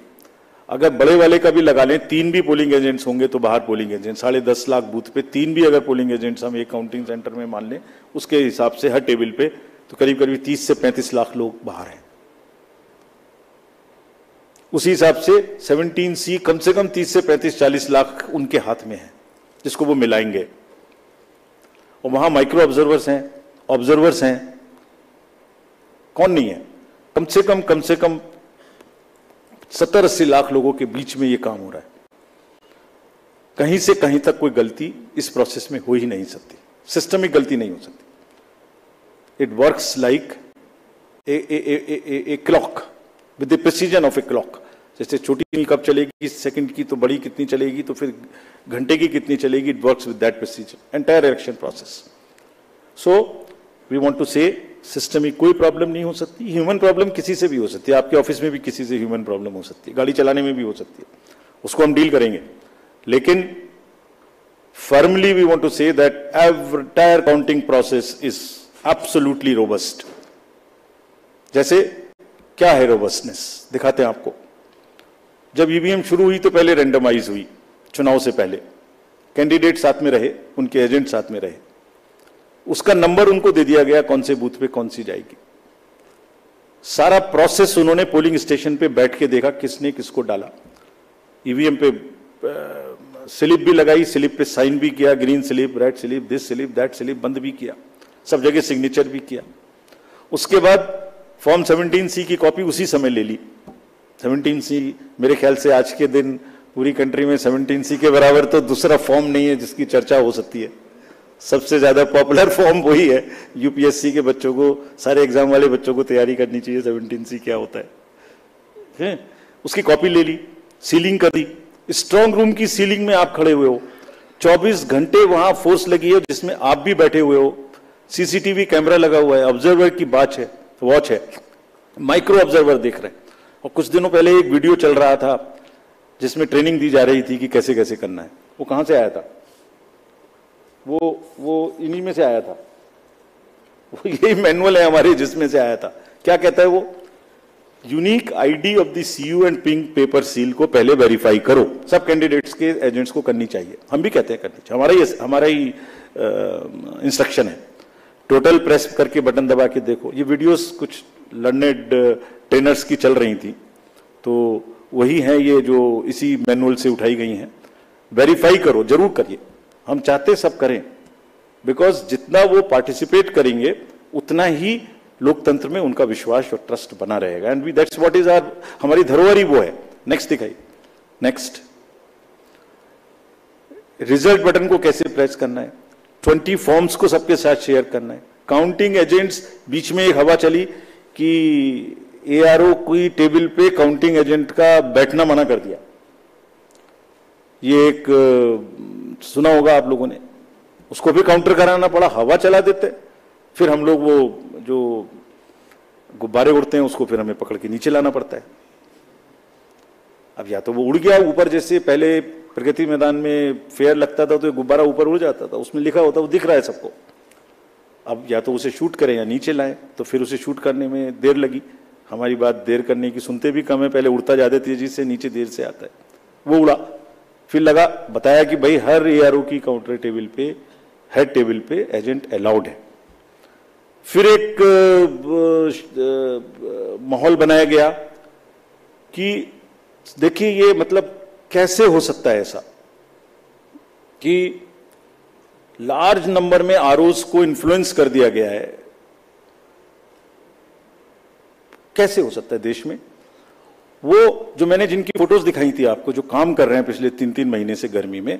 अगर बड़े वाले का भी लगा लें, तीन भी पोलिंग एजेंट्स होंगे तो बाहर पोलिंग एजेंट साढ़े दस लाख बूथ पे तीन भी अगर पोलिंग एजेंट्स हम एक काउंटिंग सेंटर में मान लें, उसके हिसाब से हर टेबल पे तो करीब करीब तीस से पैंतीस लाख लोग बाहर हैं। उसी हिसाब से 17 सी कम से कम 30 से 35 40 लाख उनके हाथ में है, जिसको वो मिलाएँगे। और वहाँ माइक्रो ऑब्जर्वर्स हैं ऑब्जर्वर्स हैं। कौन नहीं है? कम से कम कम से कम सत्तर अस्सी लाख लोगों के बीच में ये काम हो रहा है। कहीं से कहीं तक कोई गलती इस प्रोसेस में हो ही नहीं सकती। सिस्टमिक गलती नहीं हो सकती। It works like a clock with the precision of a clock जैसे छोटी कब चलेगी सेकंड की तो बड़ी कितनी चलेगी तो फिर घंटे की कितनी चलेगी it works with that precision entire election process so we want to say system में कोई प्रॉब्लम नहीं हो सकती, ह्यूमन प्रॉब्लम किसी से भी हो सकती है, आपके ऑफ़िस में भी किसी से ह्यूमन प्रॉब्लम हो सकती है, गाड़ी चलाने में भी हो सकती है, उसको हम डील करेंगे। लेकिन firmly we want to say that entire counting process is absolutely robust जैसे, क्या है रोबस्टनेस दिखाते हैं आपको। जब ईवीएम शुरू हुई तो पहले रेंडमाइज हुई, चुनाव से पहले। कैंडिडेट साथ में रहे, उनके एजेंट साथ में रहे। उसका नंबर उनको दे दिया गया कौन से बूथ पे कौन सी जाएगी। सारा प्रोसेस उन्होंने पोलिंग स्टेशन पे बैठ के देखा, किसने किसको डाला। ईवीएम पे स्लिप भी लगाई, स्लिप पे साइन भी किया, green slip, red slip, this slip, that slip, बंद भी किया। सब जगह सिग्नेचर भी किया। उसके बाद फॉर्म 17 सी की कॉपी उसी समय ले ली। 17 सी, मेरे ख्याल से आज के दिन पूरी कंट्री में 17 सी के बराबर तो दूसरा फॉर्म नहीं है जिसकी चर्चा हो सकती है। सबसे ज़्यादा पॉपुलर फॉर्म वही है। यूपीएससी के बच्चों को सारे एग्ज़ाम वाले बच्चों को तैयारी करनी चाहिए। सेवनटीन सी क्या होता है, है? उसकी कॉपी ले ली सीलिंग कर दी। स्ट्रांग रूम की सीलिंग में आप खड़े हुए हो। 24 घंटे वहाँ फोर्स लगी है जिसमें आप भी बैठे हुए हो। सीसीटीवी कैमरा लगा हुआ है। ऑब्जर्वर की बात है वॉच है। माइक्रो ऑब्जर्वर देख रहे हैं। और कुछ दिनों पहले एक वीडियो चल रहा था जिसमें ट्रेनिंग दी जा रही थी कि कैसे कैसे करना है। वो कहाँ से आया था? वो वो इन्हीं में से आया था। वो यही मैनुअल है हमारे जिसमें से आया था। क्या कहता है वो? Unique ID of the CU and pink paper seal को पहले वेरीफाई करो। सब कैंडिडेट्स के एजेंट्स को करनी चाहिए। हम भी कहते हैं करनी चाहिए। हमारा ही हमारा ही इंस्ट्रक्शन है। टोटल प्रेस करके बटन दबा के देखो। ये वीडियोस कुछ लर्नेड ट्रेनर्स की चल रही थी। तो वही है ये जो इसी मैनुअल से उठाई गई हैं। वेरीफाई करो, ज़रूर करिए। हम चाहते सब करें। बिकॉज़ जितना वो पार्टिसिपेट करेंगे, उतना ही लोकतंत्र में उनका विश्वास और ट्रस्ट बना रहेगा। And we that's what is are हमारी धरोहर ही वो है। नेक्स्ट दिखाई। नेक्स्ट रिज़ल्ट बटन को कैसे प्रेस करना है? ट्वेंटी फॉर्म्स को सबके साथ शेयर करना है। काउंटिंग एजेंट्स बीच में एक हवा चली कि एआरओ कोई टेबल पे काउंटिंग एजेंट का बैठना मना कर दिया। ये एक सुना होगा आप लोगों ने, उसको भी काउंटर कराना पड़ा, हवा चला देते, फिर हम लोग वो जो गुब्बारे उड़ते हैं, उसको फिर हमें पकड़ के नीचे लाना पड़ता है। अब या तो वो उड़ गया ऊपर, जैसे पहले प्रगति मैदान में फेयर लगता था तो गुब्बारा ऊपर उड़ जाता था, उसमें लिखा होता, वो दिख रहा है सबको। अब या तो उसे शूट करें या नीचे लाएँ तो फिर उसे शूट करने में देर लगी। हमारी बात देर करने की सुनते भी कम है, पहले उड़ता ज़्यादा तेज़ी से, नीचे देर से आता है। वो उड़ा। फिर लगा, बताया कि भाई, हर एआरओ की काउंटर टेबल पे हेड टेबल पे एजेंट अलाउड है। फिर एक माहौल बनाया गया कि देखिए, ये मतलब कैसे हो सकता है ऐसा कि लार्ज नंबर में आरोज को इन्फ्लुएंस कर दिया गया है। कैसे हो सकता है देश में? वो जो मैंने जिनकी फ़ोटोज़ दिखाई थी आपको जो काम कर रहे हैं पिछले तीन तीन महीने से गर्मी में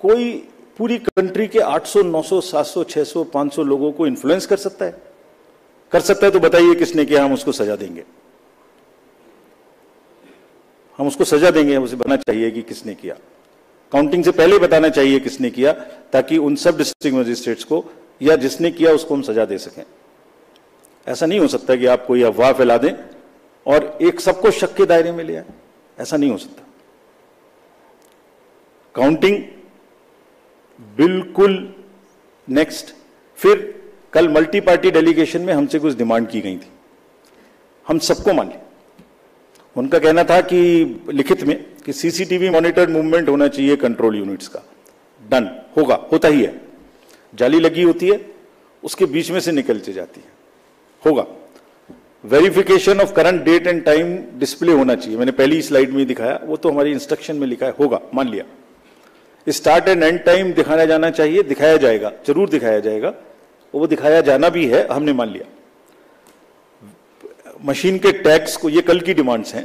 कोई पूरी कंट्री के 800, 900, 700, 600, 500 लोगों को इन्फ्लुएंस कर सकता है? कर सकता है तो बताइए किसने किया हम उसको सजा देंगे। हम उसको सजा देंगे उसे बताना चाहिए कि किसने किया। काउंटिंग से पहले बताना चाहिए किसने किया ताकि उन सब डिस्ट्रिक्ट मजिस्ट्रेट्स को या जिसने किया उसको हम सजा दे सकें। ऐसा नहीं हो सकता कि आप कोई अफवाह फैला दें और एक सबको शक के दायरे में ले आए। ऐसा नहीं हो सकता। काउंटिंग बिल्कुल नेक्स्ट फिर कल मल्टी पार्टी डेलीगेशन में हमसे कुछ डिमांड की गई थी। हम सबको मान। लिया उनका कहना था कि लिखित में कि सीसीटीवी मॉनिटर मूवमेंट होना चाहिए कंट्रोल यूनिट्स का। डन होगा। होता ही है। जाली लगी होती है। उसके बीच में से निकलती जाती है। होगा। Verification of current date and time display होना चाहिए। मैंने पहली स्लाइड में दिखाया, वो तो हमारी इंस्ट्रक्शन में लिखा है, होगा, मान लिया। स्टार्ट एंड एंड टाइम दिखाया जाना चाहिए, दिखाया जाएगा, ज़रूर दिखाया जाएगा, वो दिखाया जाना भी है, हमने मान लिया। मशीन के टैक्स को, ये कल की डिमांड्स हैं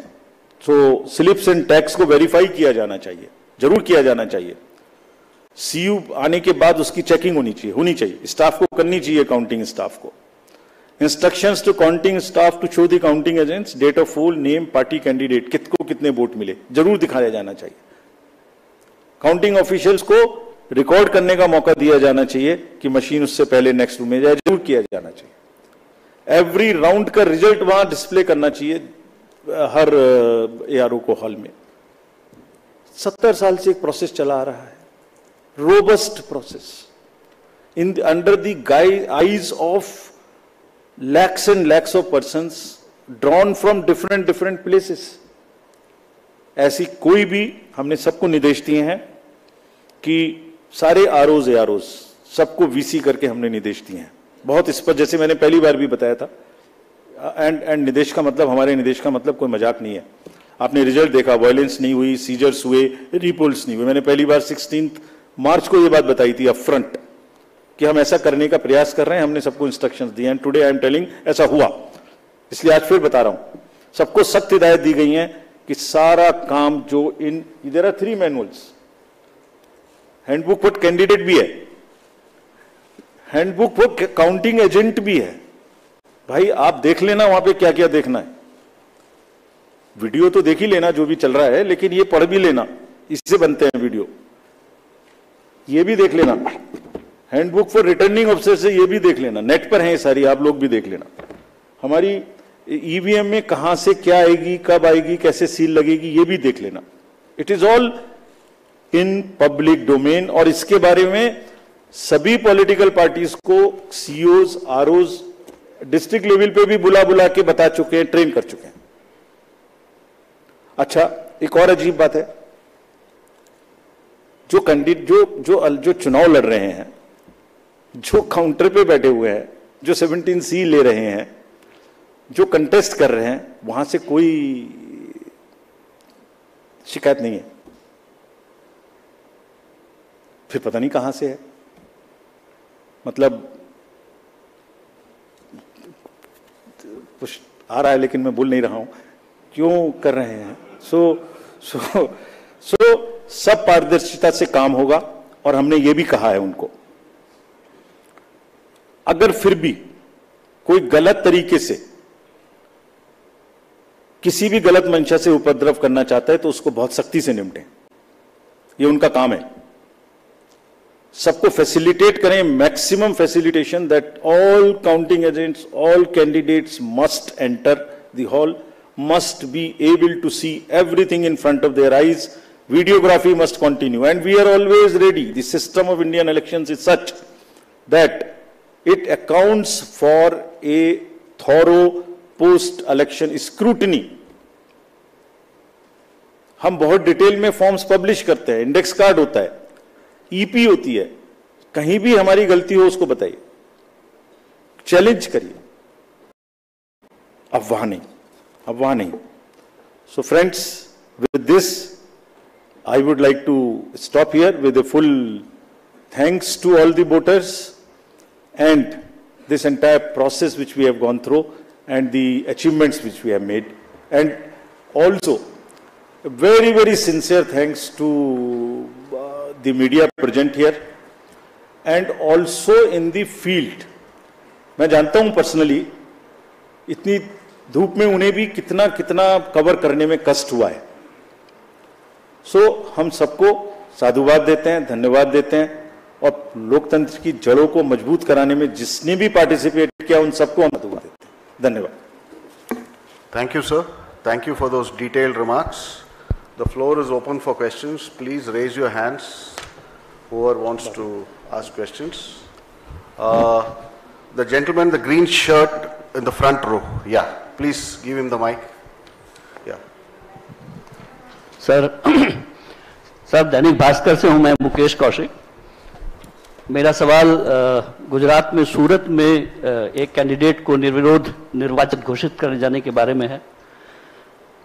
तो स्लिप्स एंड टैक्स को वेरीफाई किया जाना चाहिए, ज़रूर किया जाना चाहिए। सीयू आने के बाद उसकी चेकिंग होनी चाहिए होनी चाहिए। स्टाफ को करनी चाहिए काउंटिंग स्टाफ को। Instructions to counting staff to show the counting agents date of full name party candidate कितको कितने वोट मिले, ज़रूर दिखाया जाना चाहिए। काउंटिंग ऑफिशियल्स को रिकॉर्ड करने का मौका दिया जाना चाहिए कि मशीन उससे पहले नेक्स्ट रूम में जाए, ज़रूर किया जाना चाहिए। एवरी राउंड का रिज़ल्ट वहाँ डिस्प्ले करना चाहिए हर ए को हॉल में। सत्तर साल से एक प्रोसेस चला आ रहा है। Robust process in under eyes of lakhs and lakhs of person drawn from different different places ऐसी कोई भी हमने सबको निर्देश दिए हैं कि सारे आरोज ए आरोज सबको वीसी करके हमने निर्देश दिए हैं। बहुत स्पष्ट जैसे मैंने पहली बार भी बताया था। एंड एंड निर्देश का मतलब हमारे निर्देश का मतलब कोई मज़ाक नहीं है। आपने रिज़ल्ट देखा वायलेंस नहीं हुई सीजर्स हुए रिपोल्स नहीं हुए। मैंने पहली बार सिक्सटीन मार्च को यह बात बताई थी अप फ्रंट कि हम ऐसा करने का प्रयास कर रहे हैं, हमने सबको इंस्ट्रक्शंस दिए and today I am telling ऐसा हुआ। इसलिए आज फिर बता रहा हूँ। सबको सख्त हिदायत दी गई है कि सारा काम जो in there are three manuals handbook for candidate भी है। हैंडबुक फॉर काउंटिंग एजेंट भी है। भाई, आप देख लेना वहाँ पे क्या क्या देखना है। वीडियो तो देख ही लेना जो भी चल रहा है, लेकिन ये पढ़ भी लेना। इससे बनते हैं वीडियो। ये भी देख लेना। हैंडबुक फॉर रिटर्निंग ऑफिसर से ये भी देख लेना। नेट पर है सारी, आप लोग भी देख लेना। हमारी ईवीएम में कहाँ से क्या आएगी, कब आएगी, कैसे सील लगेगी, ये भी देख लेना। It is all in public domain और इसके बारे में सभी पॉलिटिकल पार्टीज़ को सीओज आरओज डिस्ट्रिक्ट लेवल पे भी बुला बुला के बता चुके हैं ट्रेन कर चुके हैं। अच्छा एक और अजीब बात है। जो कैंडिडेट जो जो जो चुनाव लड़ रहे हैं जो काउंटर पे बैठे हुए हैं, जो 17 सी ले रहे हैं, जो कंटेस्ट कर रहे हैं, वहाँ से कोई शिकायत नहीं है। फिर पता नहीं कहाँ से है। मतलब कुछ आ रहा है लेकिन मैं बोल नहीं रहा हूँ। क्यों कर रहे हैं? सो सो सो सब पारदर्शिता से काम होगा और हमने ये भी कहा है उनको। अगर फिर भी कोई गलत तरीके से किसी भी गलत मंशा से उपद्रव करना चाहता है तो उसको बहुत सख्ती से निपटे। ये उनका काम है। सबको फैसिलिटेट करें maximum facilitation that all counting agents all candidates must enter the hall must be able to see everything in front of their eyes videography must continue and we are always ready the system of Indian elections is such that it accounts for a thorough post-election scrutiny. हम बहुत detail में forms publish करते हैं index card होता है EP e होती है कहीं भी हमारी गलती हो उसको बताइए चैलेंज करिए अफवाह नहीं अब वहाँ नहीं So friends, with this, I would like to stop here with a full thanks to all the voters and this entire process which we have gone through and the achievements which we have made. And also, a very, very sincere thanks to uh, the media present here and also in the field. मैं जानता हूँ personally इतनी धूप में उन्हें भी कितना कितना कवर करने में कष्ट हुआ है सो so, हम सबको साधुवाद देते हैं धन्यवाद देते हैं और लोकतंत्र की जड़ों को मज़बूत कराने में जिसने भी पार्टिसिपेट किया उन सबको हम दुआ देते धन्यवाद। Thank you sir thank you for those detail remarks the floor is open for question please raise your hands who wants to ask question the gentleman the green shirt in the front row या please give him the mic sir sir Dainik Bhaskar से हूँ मैं मुकेश कौशिक। मेरा सवाल गुजरात में सूरत में एक candidate को निर्विरोध निर्वाचित घोषित करने जाने के बारे में है।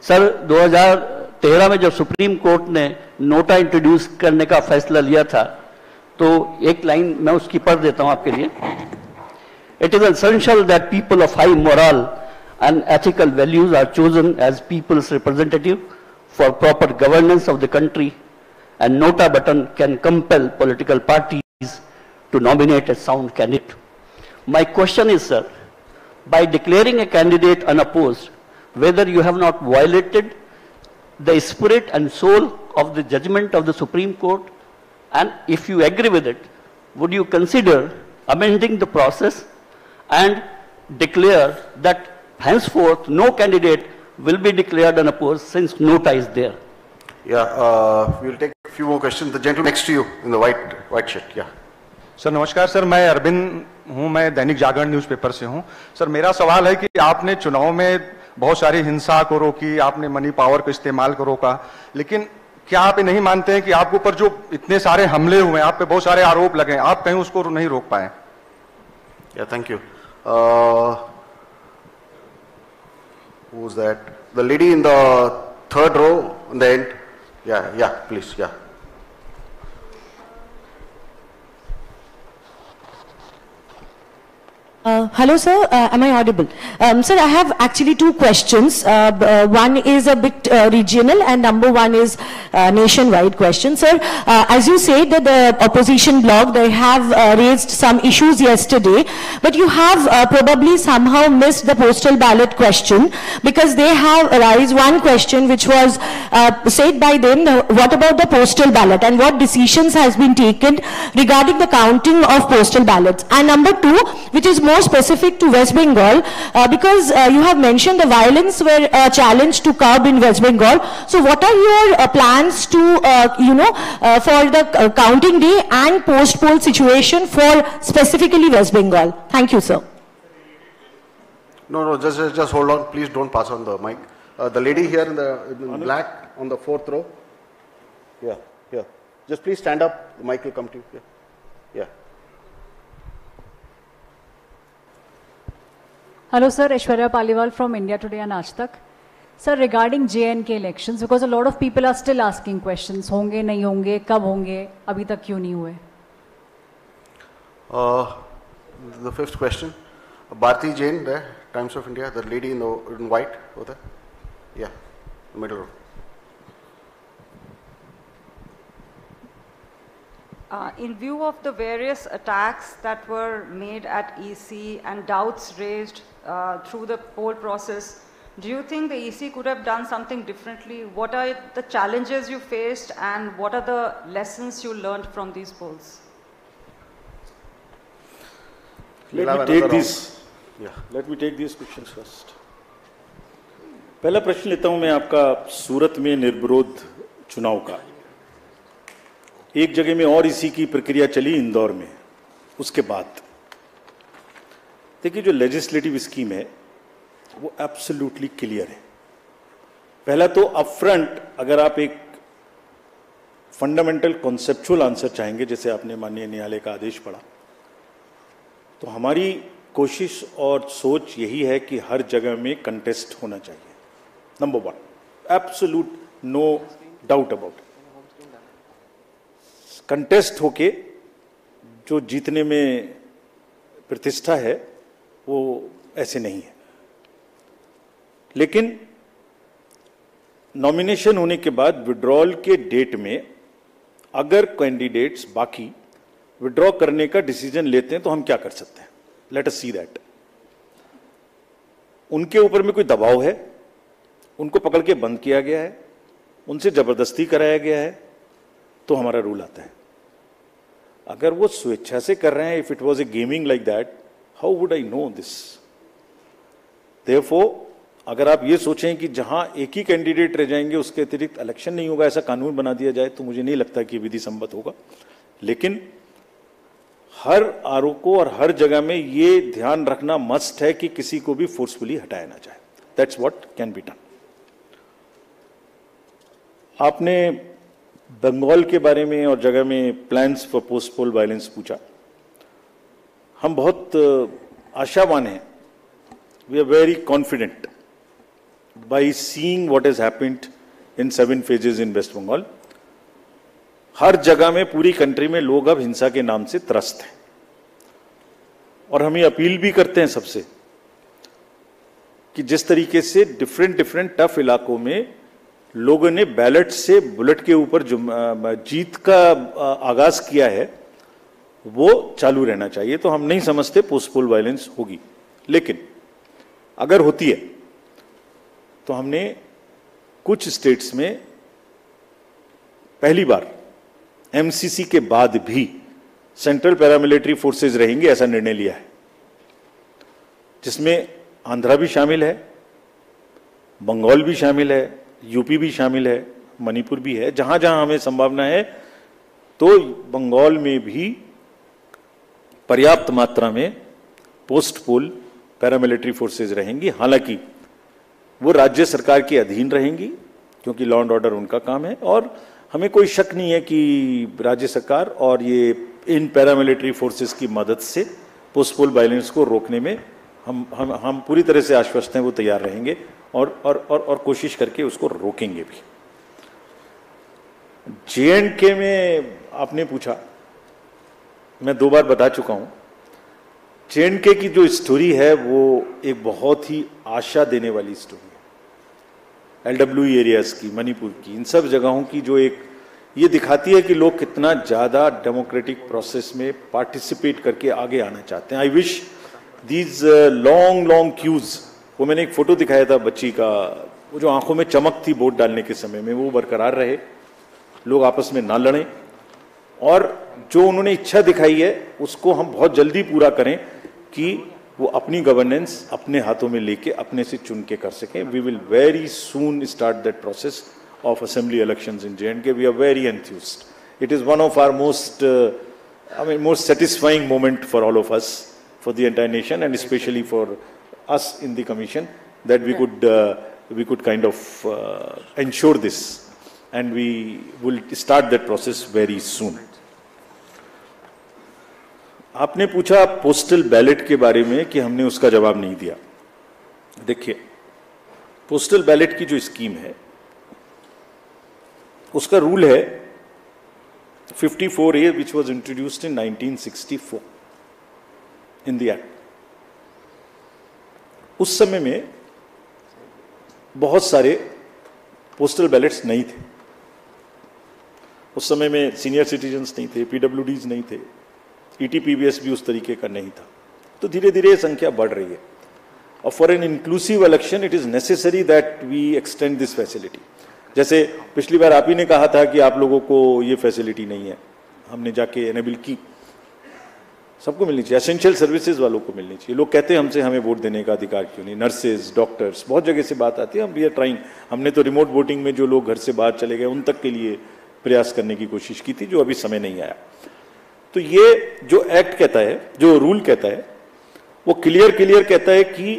सर 2013 में जब सुप्रीम कोर्ट ने नोटा इंट्रोड्यूस करने का फैसला लिया था तो एक लाइन मैं उसकी पढ़ देता हूँ आपके लिए। It is essential that people of high moral and ethical values are chosen as people's representative for proper governance of the country and NOTA button can compel political party to nominate a sound candidate. My question is, sir, by declaring a candidate unopposed, whether you have not violated the spirit and soul of the judgment of the Supreme Court, and if you agree with it, would you consider amending the process and declare that henceforth no candidate will be declared unopposed since no tie is there? Yeah, uh, we'll take a few more questions. The gentleman next to you in the white, white shirt. Yeah. Sir नमस्कार sir मैं अरविंद हूँ मैं Dainik Jagran newspaper से हूँ sir मेरा सवाल है कि आपने चुनाव में बहुत सारी हिंसा को रोकी आपने मनी पावर को इस्तेमाल को रोका लेकिन क्या आप ये नहीं मानते हैं कि आपके ऊपर जो इतने सारे हमले हुए हैं आप पे बहुत सारे आरोप लगे आप कहीं उसको नहीं रोक पाए you. Uh, who's that? The lady in the third row in the end. Yeah, yeah, please, yeah. Uh, hello, sir. Uh, am I audible? Um, sir, I have actually two questions. Uh, uh, one is a bit uh, regional, and number one is uh, nationwide question. Sir, as you said that the opposition bloc they have raised some issues yesterday, but you have probably somehow missed the postal ballot question because they have raised one question which was said by them. what about the postal ballot and what decisions has been taken regarding the counting of postal ballots? And number two, which is more specific to West Bengal, uh, because uh, you have mentioned the violence were a challenge to curb in West Bengal. So what are your uh, plans to, uh, you know, uh, for the uh, counting day and post-poll situation for specifically West Bengal? Thank you, sir. No, no, just, just, just hold on. Please don't pass on the mic. Uh, the lady here in the in black on the fourth row. Yeah, yeah. Just please stand up. The mic will come to you. Yeah, yeah. Hello, sir. Aishwarya Paliwal from India Today and Aaj Tak. Sir, regarding J&K elections, because a lot of people are still asking questions, होंगे नहीं होंगे, कब होंगे, अभी तक क्यों नहीं हुए? Uh, the fifth question. Bharti Jain there, Times of India, the lady in, the, in white over there. Yeah, the middle row. Uh, in view of the various attacks that were made at EC and doubts raised uh, through the poll process, do you think the EC could have done something differently? What are the challenges you faced and what are the lessons you learned from these polls? Let me take these, Yeah. let me take these questions first. पहला प्रश्न लेता हूँ मैं आपका सूरत में निर्विरोध चुनाव का एक जगह में और इसी की प्रक्रिया चली इंदौर में उसके बाद देखिए, जो लेजिस्लेटिव स्कीम है, वो एब्सोल्युटली क्लियर है। पहला तो अपफ्रंट अगर आप एक फंडामेंटल कॉन्सेप्चुअल आंसर चाहेंगे, जैसे आपने माननीय न्यायालय का आदेश पढ़ा तो हमारी कोशिश और सोच यही है कि हर जगह में कंटेस्ट होना चाहिए। Number one absolute no doubt about contest होके जो जीतने में प्रतिष्ठा है वो ऐसे नहीं है। लेकिन नॉमिनेशन होने के बाद विड्रॉल के डेट में अगर कैंडिडेट्स बाकी विड्रॉ करने का डिसीज़न लेते हैं तो हम क्या कर सकते हैं? लेट अस सी दैट उनके ऊपर में कोई दबाव है? उनको पकड़ के बंद किया गया है? उनसे ज़बरदस्ती कराया गया है? तो हमारा रूल आता है। अगर वो स्वेच्छा से कर रहे हैं if it was a gaming like that how would I know this therefore अगर आप ये सोचें कि जहाँ एक ही कैंडिडेट रह जाएँगे, उसके अतिरिक्त इलेक्शन नहीं होगा, ऐसा कानून बना दिया जाए तो मुझे नहीं लगता कि विधि सम्मत होगा। लेकिन हर आरोप को और हर जगह में ये ध्यान रखना मस्ट है कि किसी को भी फोर्सफुली हटाया ना जाए। That's what can be done आपने बंगाल के बारे में और जगह में plans for post poll violence पूछा। हम बहुत आशावान हैं। We are very confident by seeing what has happened in seven phases in West Bengal हर जगह में, पूरी कंट्री में लोग अब हिंसा के नाम से त्रस्त हैं। और हम ये अपील भी करते हैं सबसे कि जिस तरीके से डिफरेंट डिफरेंट टफ इलाकों में लोगों ने बैलेट से बुलेट के ऊपर जीत का आगाज़ किया है वो चालू रहना चाहिए तो हम नहीं समझते पोस्टपोल वायलेंस होगी। लेकिन अगर होती है तो हमने कुछ स्टेट्स में पहली बार एमसीसी के बाद भी सेंट्रल पैरामिलिट्री फोर्सेज रहेंगे, ऐसा निर्णय लिया है। जिसमें आंध्रा भी शामिल है, बंगाल भी शामिल है यूपी भी शामिल है, मणिपुर भी है जहाँ जहाँ हमें संभावना है तो बंगाल में भी पर्याप्त मात्रा में पोस्ट पोल पैरामिलिट्री फोर्सेज रहेंगी। हालाँकि वो राज्य सरकार के अधीन रहेंगी क्योंकि लॉ एंड ऑर्डर उनका काम है और हमें कोई शक नहीं है कि राज्य सरकार और ये इन पैरामिलिट्री फोर्सेस की मदद से पोस्ट पोल वायलेंस को रोकने में हम हम हम पूरी तरह से आश्वस्त हैं वो तैयार रहेंगे और और और, और कोशिश करके उसको रोकेंगे भी। जे एंड के में आपने पूछा मैं दो बार बता चुका हूँ। एंड के की जो स्टोरी है, वो एक बहुत ही आशा देने वाली स्टोरी है। एलडब्ल्यू एरियाज़ की, मणिपुर की, इन सब जगहों की जो एक, ये दिखाती है कि लोग कितना ज़्यादा डेमोक्रेटिक प्रोसेस में पार्टिसिपेट करके आगे आना चाहते हैं। I wish these long long queues वो मैंने एक फ़ोटो दिखाया था बच्ची का, वो जो आँखों में चमक थी वोट डालने के समय में, वो बरकरार रहे। लोग आपस में ना लड़ें। और जो उन्होंने इच्छा दिखाई है उसको हम बहुत जल्दी पूरा करें कि वो अपनी गवर्नेंस अपने हाथों में लेके अपने से चुन के कर सकें। We will very soon start that process of assembly election in J and K we are very enthused it is one of our most I mean most satisfying moment for all of us for the entire nation and especially for us in the we could uh, we could kind of uh, ensure this. And we will start that process very soon. आपने पूछा postal ballot के बारे में कि हमने उसका जवाब नहीं दिया। देखिए पोस्टल बैलेट की जो स्कीम है, उसका रूल है 54 A which was introduced in 1964 in the act उस समय में बहुत सारे पोस्टल बैलेट्स नहीं थे। उस समय में सीनियर सिटीजन्स नहीं थे पीडब्ल्यूडीज नहीं थे। ईटीपीबीएस भी उस तरीके का नहीं था। तो धीरे धीरे संख्या बढ़ रही है। और for an inclusive election it is necessary that we extend this facility जैसे पिछली बार आप ही ने कहा था कि आप लोगों को ये फैसिलिटी नहीं है। हमने जाके एनेबल की। सबको मिलनी चाहिए। एसेंशियल सर्विसेज़ वालों को मिलनी चाहिए। लोग कहते हैं हमसे हमें वोट देने का अधिकार क्यों नहीं? नर्सेज डॉक्टर्स बहुत जगह से बात आती है। हम वी आर ट्राइंग हमने तो रिमोट वोटिंग में जो लोग घर से बाहर चले गए, उन तक के लिए प्रयास करने की कोशिश की थी, जो अभी समय नहीं आया। तो ये जो एक्ट कहता है, जो रूल कहता है, वो क्लियर क्लियर कहता है कि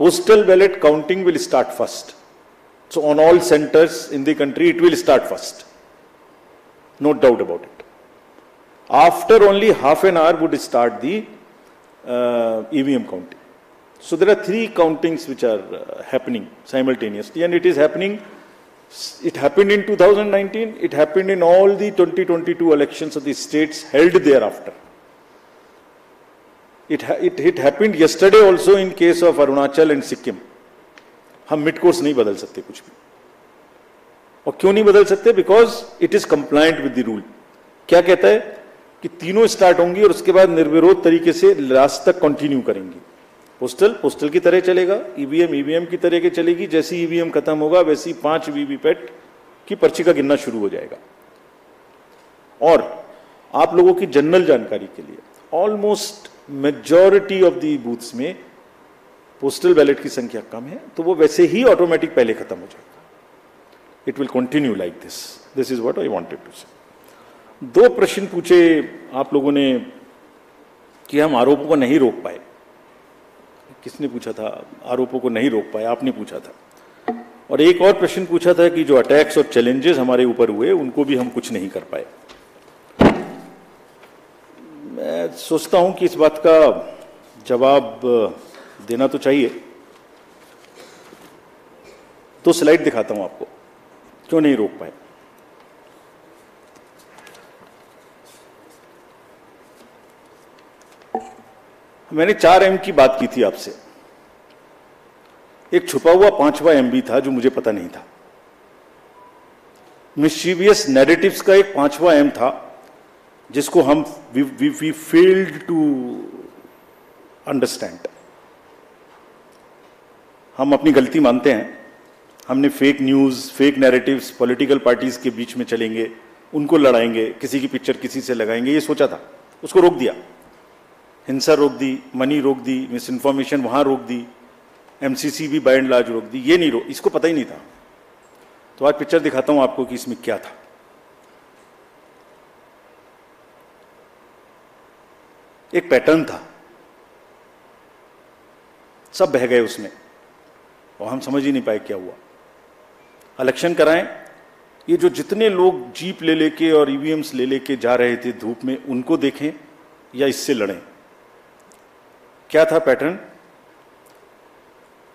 postal ballot counting will start first so on all centres in the country it will start first no doubt about it after only half an hour would start the EVM counting so there are three countings which are happening simultaneously and it is happening It happened in 2019. It happened in all the 2022 elections of the states held thereafter. It, ha- it, it happened yesterday also in case of Arunachal and Sikkim. हम mid course नहीं बदल सकते कुछ भी और क्यों नहीं बदल सकते because it is compliant with the rule क्या कहता है कि तीनों स्टार्ट होंगी और उसके बाद निर्विरोध तरीके से लास्ट तक कंटिन्यू करेंगी पोस्टल पोस्टल की तरह चलेगा ईवीएम ईवीएम की तरह के चलेगी, जैसे ईवीएम खत्म होगा, वैसी पाँच वीवीपैट की पर्ची का गिनना शुरू हो जाएगा। और आप लोगों की जनरल जानकारी के लिए almost majority of the booths में पोस्टल बैलेट की संख्या कम है तो वो वैसे ही ऑटोमेटिक पहले खत्म हो जाएगा। It will continue like this this is what I wanted to say दो प्रश्न पूछे आप लोगों ने कि हम आरोपों को नहीं रोक पाए। किसने पूछा था? आरोपों को नहीं रोक पाए आपने पूछा था। और एक और प्रश्न पूछा था कि जो अटैक्स और चैलेंजेस हमारे ऊपर हुए, उनको भी हम कुछ नहीं कर पाए। मैं सोचता हूँ कि इस बात का जवाब देना तो चाहिए। तो स्लाइड दिखाता हूँ आपको। क्यों नहीं रोक पाए? मैंने चार एम की बात की थी आपसे। एक छुपा हुआ पांचवा एम भी था जो मुझे पता नहीं था। मिशीवियस नैरेटिव्स का एक पांचवा एम था, जिसको हम वी फेल्ड टू अंडरस्टैंड हम अपनी गलती मानते हैं। हमने fake news fake narratives political parties के बीच में चलेंगे, उनको लड़ाएँगे, किसी की पिक्चर किसी से लगाएँगे, ये सोचा था। उसको रोक दिया। हिंसा रोक दी मनी रोक दी मिस इन्फॉर्मेशन वहाँ रोक दी एमसीसी भी बाय एंड लार्ज रोक दी, ये नहीं रोक, इसको पता ही नहीं था। तो आज पिक्चर दिखाता हूँ आपको कि इसमें क्या था। एक पैटर्न था। सब बह गए उसमें, और हम समझ ही नहीं पाए क्या हुआ। इलेक्शन कराएँ, ये जो जितने लोग जीप ले लेके और ईवीएम्स ले लेके जा रहे थे धूप में, उनको देखें या इससे लड़ें। क्या था पैटर्न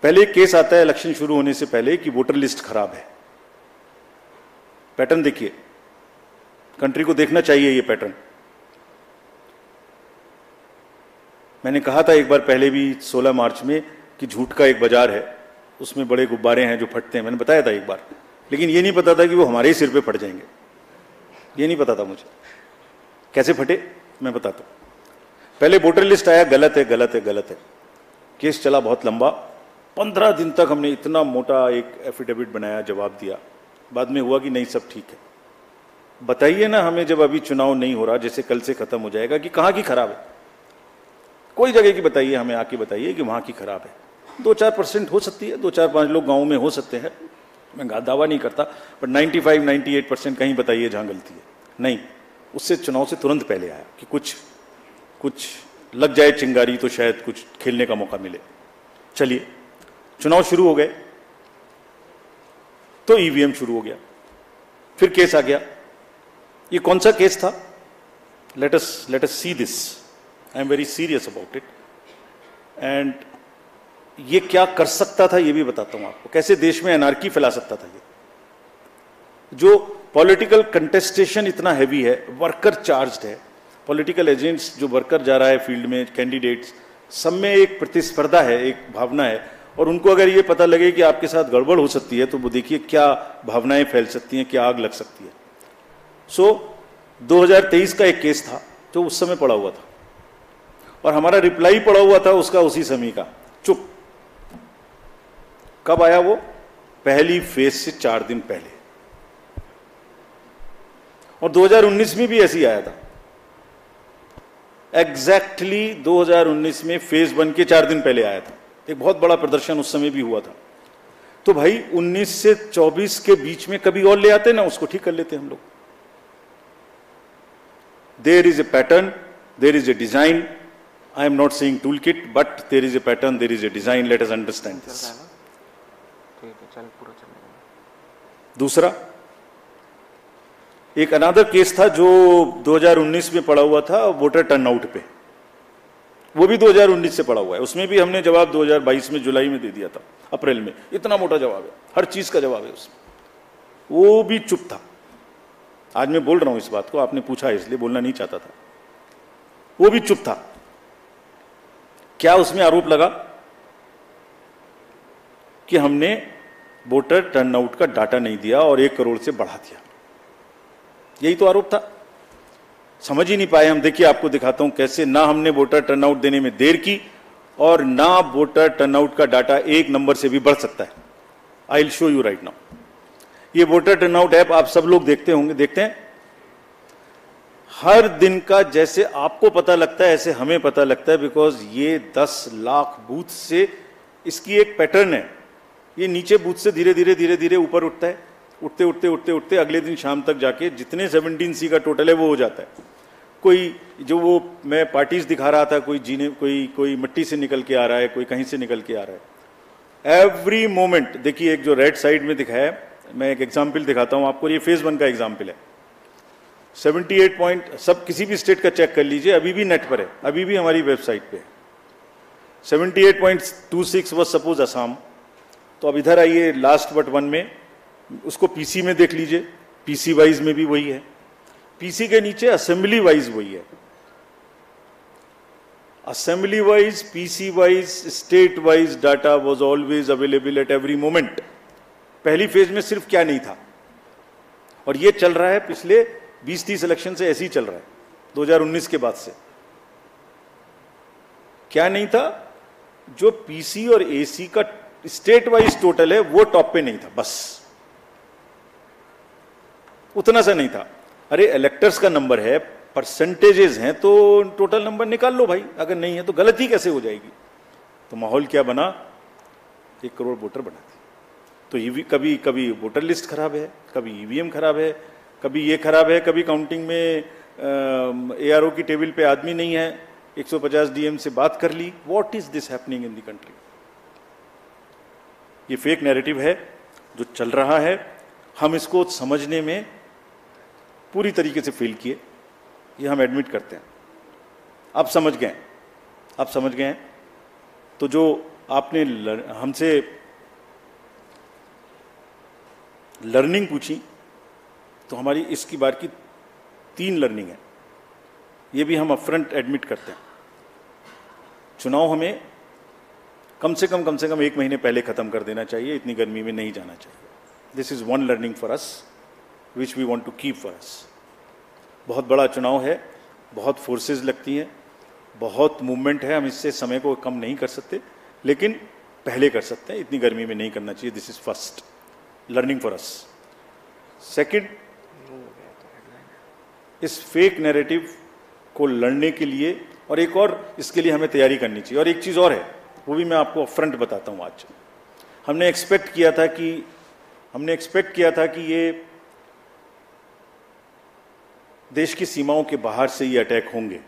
पहले केस आता है इलेक्शन शुरू होने से पहले कि वोटर लिस्ट खराब है। पैटर्न देखिए। कंट्री को देखना चाहिए ये पैटर्न मैंने कहा था एक बार पहले भी 16 मार्च में कि झूठ का एक बाज़ार है। उसमें बड़े गुब्बारे हैं जो फटते हैं। मैंने बताया था एक बार। लेकिन ये नहीं पता था कि वो हमारे ही सिर पे फट जाएँगे। ये नहीं पता था मुझे। कैसे फटे? मैं बताता हूँ। पहले वोटर लिस्ट आया, गलत है गलत है गलत है। केस चला बहुत लंबा। पंद्रह दिन तक हमने इतना मोटा एक एफिडेविट बनाया, जवाब दिया। बाद में हुआ कि नहीं, सब ठीक है। बताइए ना हमें जब अभी चुनाव नहीं हो रहा, जैसे कल से खत्म हो जाएगा कि कहाँ की खराब है। कोई जगह की बताइए, हमें आके बताइए कि वहाँ की खराब है। दो चार परसेंट हो सकती है दो चार पाँच लोग गाँव में हो सकते हैं। मैं दावा नहीं करता बट 95 98 परसेंट कहीं बताइए जहाँ गलती है। नहीं, उससे चुनाव से तुरंत पहले आया कि कुछ कुछ लग जाए चिंगारी तो शायद कुछ खेलने का मौका मिले। चलिए, चुनाव शुरू हो गए। तो ईवीएम शुरू हो गया। फिर केस आ गया। ये कौन सा केस था? Let us let us see this I am very serious about it and ये क्या कर सकता था ये भी बताता हूँ आपको। कैसे देश में एनआरकी फैला सकता था ये? जो पॉलिटिकल कंटेस्टेशन इतना हैवी है वर्कर चार्ज्ड है पॉलिटिकल एजेंट्स जो वर्कर जा रहा है फ़ील्ड में कैंडिडेट्स सब में एक प्रतिस्पर्धा है एक भावना है। और उनको अगर ये पता लगे कि आपके साथ गड़बड़ हो सकती है तो वो देखिए क्या भावनाएँ फैल सकती हैं क्या आग लग सकती है। सो so, 2023 का एक केस था जो उस समय पड़ा हुआ था। और हमारा रिप्लाई पड़ा हुआ था उसका उसी समय का। चुप। कब आया वो? पहली फ़ेज़ से चार दिन पहले। और 2019 में भी ऐसी आया था। एग्जैक्टली exactly 2019 में फ़ेज़ वन के चार दिन पहले आया था। एक बहुत बड़ा प्रदर्शन उस समय भी हुआ था। तो भाई 19 से 24 के बीच में कभी और ले आते ना उसको ठीक कर लेते हम लोग। There is a pattern there is a design I am not saying tool kit but there is a pattern there is a design let us understand this दूसरा? एक अनादर केस था जो 2019 में पड़ा हुआ था वोटर टर्नआउट पे। वो भी 2019 से पड़ा हुआ है। उसमें भी हमने जवाब 2022 में, जुलाई में दे दिया था, अप्रैल में। इतना मोटा जवाब है। हर चीज़ का जवाब है उसमें। वो भी चुप था। आज मैं बोल रहा हूँ इस बात को, आपने पूछा इसलिए बोलना नहीं चाहता था। वो भी चुप था। क्या उसमें आरोप लगा कि हमने वोटर टर्नआउट का डाटा नहीं दिया और एक करोड़ से बढ़ा दिया? यही तो आरोप था। समझ ही नहीं पाए हम। देखिए, आपको दिखाता हूँ कैसे ना हमने वोटर टर्नआउट देने में देर की और ना वोटर टर्नआउट का डाटा एक नंबर से भी बढ़ सकता है। I will show you right now ये वोटर टर्नआउट ऐप आप सब लोग देखते होंगे, देखते हैं? हर दिन का जैसे आपको पता लगता है, ऐसे हमें पता लगता है बिकॉज़ ये 10 लाख बूथ से इसकी एक पैटर्न है। ये नीचे बूथ से धीरे धीरे धीरे धीरे ऊपर उठता है। उठते उठते उठते उठते अगले दिन शाम तक जाके जितने 17 सी का टोटल है, वो हो जाता है। कोई जो वो मैं पार्टीज़ दिखा रहा था, कोई जीने, कोई कोई मिट्टी से निकल के आ रहा है, कोई कहीं से निकल के आ रहा है। एवरी मोमेंट देखिए एक जो रेड साइड में दिखाया है, मैं एक एग्ज़ाम्पल दिखाता हूँ आपको, ये फ़ेज़ वन का एग्ज़ाम्पल है। 78 पॉइंट सब किसी भी स्टेट का चेक कर लीजिए, अभी भी नेट पर है, अभी भी हमारी वेबसाइट पे है। 78.26 वॉज़ सपोज़ असम तो अब इधर आइए लास्ट बट वन में उसको पीसी में देख लीजिए। पीसी वाइज में भी वही है। पीसी के नीचे असेंबली वाइज वही है। Assembly wise PC wise state wise data was always available at every moment पहली फ़ेज़ में सिर्फ़ क्या नहीं था। और ये चल रहा है पिछले 20-30 इलेक्शन से ऐसे ही चल रहा है 2019 के बाद से। क्या नहीं था? जो पीसी और एसी का स्टेट वाइज टोटल है, वो टॉप पे नहीं था, बस। उतना सा नहीं था। अरे इलेक्टर्स का नंबर है परसेंटेजेस हैं तो टोटल नंबर निकाल लो भाई। अगर नहीं है तो गलती कैसे हो जाएगी? तो माहौल क्या बना? एक करोड़ वोटर बना दी तो ईवी कभी कभी वोटर लिस्ट खराब है, कभी ईवीएम खराब है, कभी ये खराब है, कभी काउंटिंग में एआरओ की टेबल पे आदमी नहीं है। 150 डीएम से बात कर ली। What is this happening in the country ये फेक नैरेटिव है जो चल रहा है। हम इसको समझने में पूरी तरीके से फेल किए, ये हम एडमिट करते हैं। आप समझ गए आप समझ गए तो जो आपने हमसे लर्निंग पूछी तो हमारी इसकी बार की तीन लर्निंग है। ये भी हम अपफ्रंट एडमिट करते हैं। चुनाव हमें कम से कम कम से कम एक महीने पहले खत्म कर देना चाहिए, इतनी गर्मी में नहीं जाना चाहिए। This is one learning for us which we want to keep for बहुत बड़ा चुनाव है, बहुत फोर्सेस लगती हैं, बहुत मूवमेंट है, हम इससे समय को कम नहीं कर सकते, लेकिन पहले कर सकते हैं, इतनी गर्मी में नहीं करना चाहिए this is first learning for us second इस फेक नैरेटिव को लड़ने के लिए, और एक और इसके लिए हमें तैयारी करनी चाहिए, और एक चीज़ और है, वो भी मैं आपको फ्रंट बताता हूँ आज। हमने एक्सपेक्ट किया था कि, हमने एक्सपेक्ट किया था कि ये देश की सीमाओं के बाहर से ये अटैक होंगे।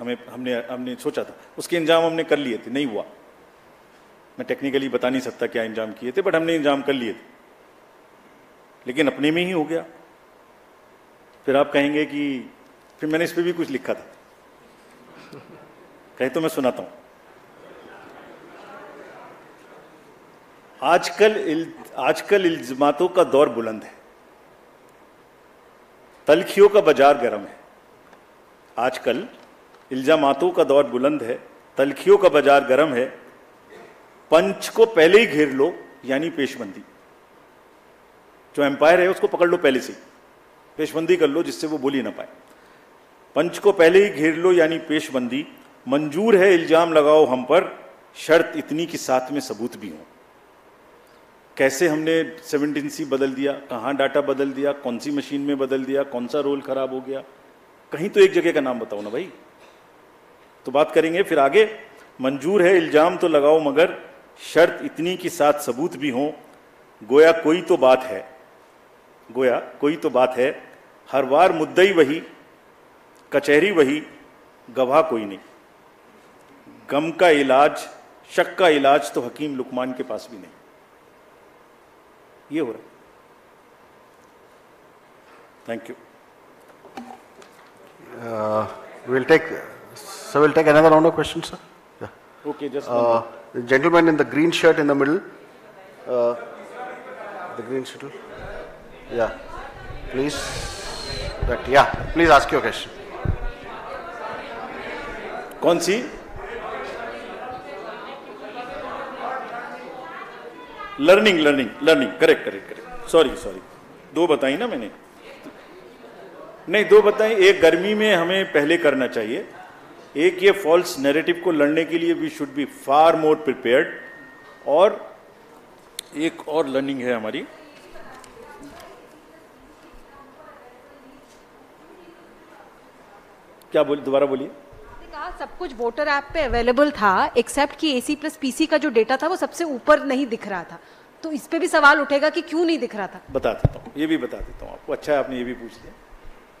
हमें हमने हमने सोचा था। उसके इंजाम हमने कर लिए थे नहीं हुआ। मैं टेक्निकली बता नहीं सकता क्या इंजाम किए थे बट हमने इंजाम कर लिए थे। लेकिन अपने में ही हो गया। फिर आप कहेंगे कि फिर मैंने इस पर भी कुछ लिखा था। कहे तो मैं सुनाता हूँ। आजकल इल, आजकल इल्जमातों का दौर बुलंद है। तलखियों का बाज़ार गर्म है। आजकल इल्जामातों का दौर बुलंद है, तलखियों का बाज़ार गर्म है। पंच को पहले ही घेर लो, यानी पेशबंदी। जो एम्पायर है, उसको पकड़ लो पहले से पेशबंदी कर लो, जिससे वो बोली ना पाए। पंच को पहले ही घेर लो, यानी पेशबंदी। मंजूर है, इल्ज़ाम लगाओ हम पर। शर्त इतनी कि साथ में सबूत भी हो। कैसे हमने सेवनटीन सी बदल दिया, कहाँ डाटा बदल दिया, कौन सी मशीन में बदल दिया, कौन सा रोल खराब हो गया? कहीं तो एक जगह का नाम बताओ ना भाई। तो बात करेंगे फिर आगे। मंजूर है, इल्ज़ाम तो लगाओ, मगर शर्त इतनी कि साथ सबूत भी हो। गोया कोई तो बात है। गोया कोई तो बात है। हर बार मुद्दई वही, कचहरी वही, गवाह कोई नहीं। गम का इलाज, शक का इलाज तो हकीम लुकमान के पास भी नहीं। ये हो रहा है thank you Uh, we'll take So we'll take another round of questions, sir. Yeah. Okay, just Uh, the gentleman in the green shirt in the middle. Uh, the green shirt. Yeah. Please. That, yeah. Please ask your question. कौन सी learning learning learning correct correct correct sorry sorry दो बताई ना मैंने? नहीं, दो बताई। एक गर्मी में हमें पहले करना चाहिए। एक ये फॉल्स नैरेटिव को लड़ने के लिए we should be far more prepared और एक और लर्निंग है हमारी। क्या बोल, दोबारा बोलिए। कहा सब कुछ वोटर ऐप पे अवेलेबल था एक्सेप्ट कि एसी प्लस पीसी का जो डेटा था वो सबसे ऊपर नहीं दिख रहा था। तो इस पे भी सवाल उठेगा कि क्यों नहीं दिख रहा था? बता देता हूँ, ये भी बता देता हूँ आपको। अच्छा है आपने ये भी पूछ लिया।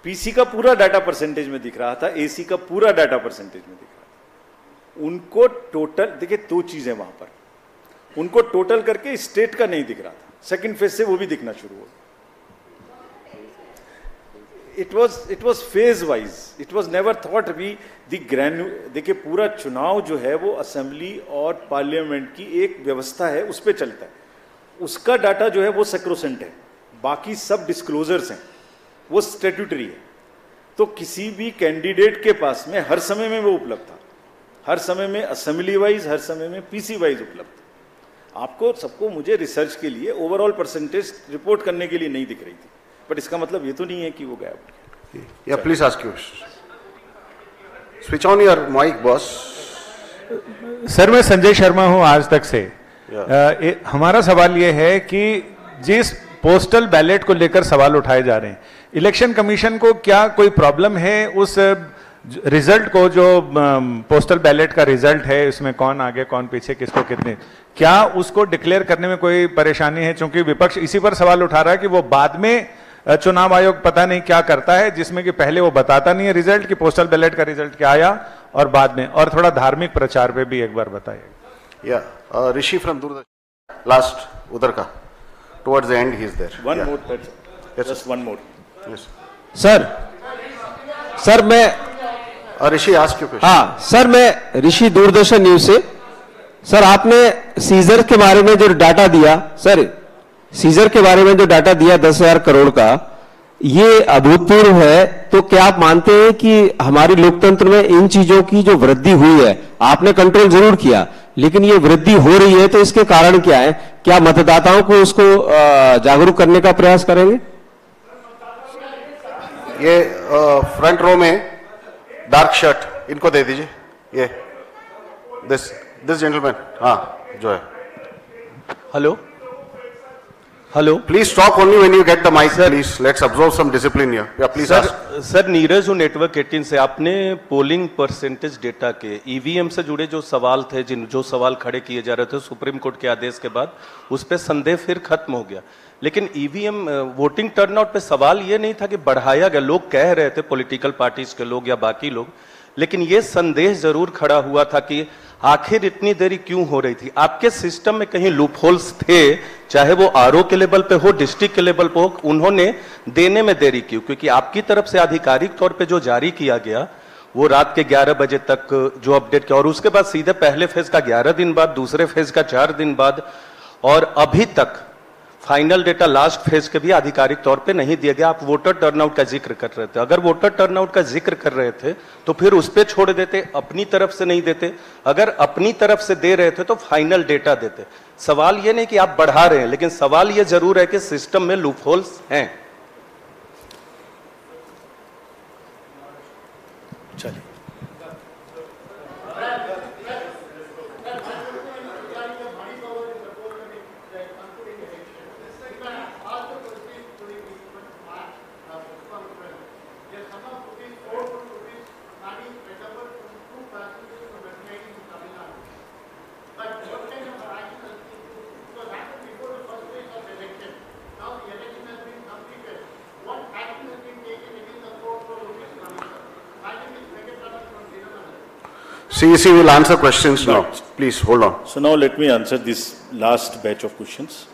पीसी का पूरा डाटा परसेंटेज में दिख रहा था एसी का पूरा डाटा परसेंटेज में दिख रहा था। उनको टोटल देखिए, दो चीज़ें वहाँ पर। उनको टोटल करके स्टेट का नहीं दिख रहा था। सेकंड फ़ेज़ से वो भी दिखना शुरू हो it was it was phase wise it was never thought we the granular देखिए पूरा चुनाव जो है वो असेंबली और पार्लियामेंट की एक व्यवस्था है, उस पर चलता है। उसका डाटा जो है वो सेक्रोसेंट है। बाकी सब डिस्क्लोजर्स हैं। वो स्टेट्यूटरी है। तो किसी भी कैंडिडेट के पास में हर समय में वो उपलब्ध था। हर समय में असेंबली वाइज हर समय में पीसी वाइज उपलब्ध आपको, सबको मुझे रिसर्च के लिए ओवरऑल परसेंटेज रिपोर्ट करने के लिए नहीं दिख रही थी। बट इसका मतलब ये तो नहीं है कि वो गायब हो please ask your question. Switch on your mic, boss. Sir मैं संजय शर्मा हूँ आज तक से Yeah. अ, ए, हमारा सवाल यह है कि जिस पोस्टल बैलेट को लेकर सवाल उठाए जा रहे हैं इलेक्शन कमीशन को क्या कोई प्रॉब्लम है उस रिज़ल्ट को जो पोस्टल बैलेट का रिज़ल्ट है इसमें कौन आगे कौन पीछे किसको कितने क्या उसको डिक्लेयर करने में कोई परेशानी है क्योंकि विपक्ष इसी पर सवाल उठा रहा है कि वो बाद में चुनाव आयोग पता नहीं क्या करता है जिसमें कि पहले वो बताता नहीं है रिज़ल्ट कि पोस्टल बैलेट का रिज़ल्ट क्या आया और बाद में और थोड़ा धार्मिक प्रचार पे भी एक बार बताइए. Uh, Rishi from Doordarshan. Last, Udarka. Towards the end, he is there. One more Yes, just one more. Sir sir मैं Rishi, ask your question. हाँ सर मैं ऋषि दूरदर्शन न्यूज़ से सर आपने सीजर के बारे में जो डाटा दिया सर सीजर के बारे में जो डाटा दिया दस हज़ार करोड़ का ये अभूतपूर्व है। तो क्या आप मानते हैं कि हमारे लोकतंत्र में इन चीज़ों की जो वृद्धि हुई है आपने कंट्रोल ज़रूर किया लेकिन ये वृद्धि हो रही है तो इसके कारण क्या है? क्या मतदाताओं को उसको जागरूक करने का प्रयास करेंगे? ये फ्रंट रो में डार्क शर्ट इनको दे दीजिए। ये दिस दिस जेंटलमैन हाँ जो है। Hello hello please talk only when you get the mic please let's observe some discipline here या प्लीज़ सर सर नीरज हूँ नेटवर्क 18 से आपने पोलिंग परसेंटेज डेटा के ईवीएम से जुड़े जो सवाल थे जिन जो सवाल खड़े किए जा रहे थे सुप्रीम कोर्ट के आदेश के बाद उस पर संदेह फिर खत्म हो गया। लेकिन ईवीएम वोटिंग टर्नआउट पे सवाल ये नहीं था कि बढ़ाया गया। लोग कह रहे थे पॉलिटिकल पार्टीज़ के लोग या बाकी लोग। लेकिन ये संदेह ज़रूर खड़ा हुआ था कि आखिर इतनी देरी क्यों हो रही थी? आपके सिस्टम में कहीं लूप होल्स थे, चाहे वो आरओ के लेवल पे हो डिस्ट्रिक्ट के लेवल पे हो, उन्होंने देने में देरी क्यों क्योंकि आपकी तरफ़ से आधिकारिक तौर पे जो जारी किया गया, वो रात के 11 बजे तक जो अपडेट किया, और उसके बाद सीधे पहले फ़ेज़ का 11 दिन बाद, दूसरे फ़ेज़ का चार दिन बाद, और अभी तक फाइनल डेटा लास्ट फ़ेज़ के भी आधिकारिक तौर पे नहीं दिया गया। आप वोटर टर्नआउट का ज़िक्र कर रहे थे। अगर वोटर टर्नआउट का ज़िक्र कर रहे थे तो फिर उस पर छोड़ देते, अपनी तरफ़ से नहीं देते। अगर अपनी तरफ़ से दे रहे थे तो फाइनल डेटा देते। सवाल ये नहीं कि आप बढ़ा रहे हैं, लेकिन सवाल ये ज़रूर है कि सिस्टम में लूपहोल्स हैं। चलिए। CEC will answer questions now. Please hold on. So now let me answer this last batch of questions.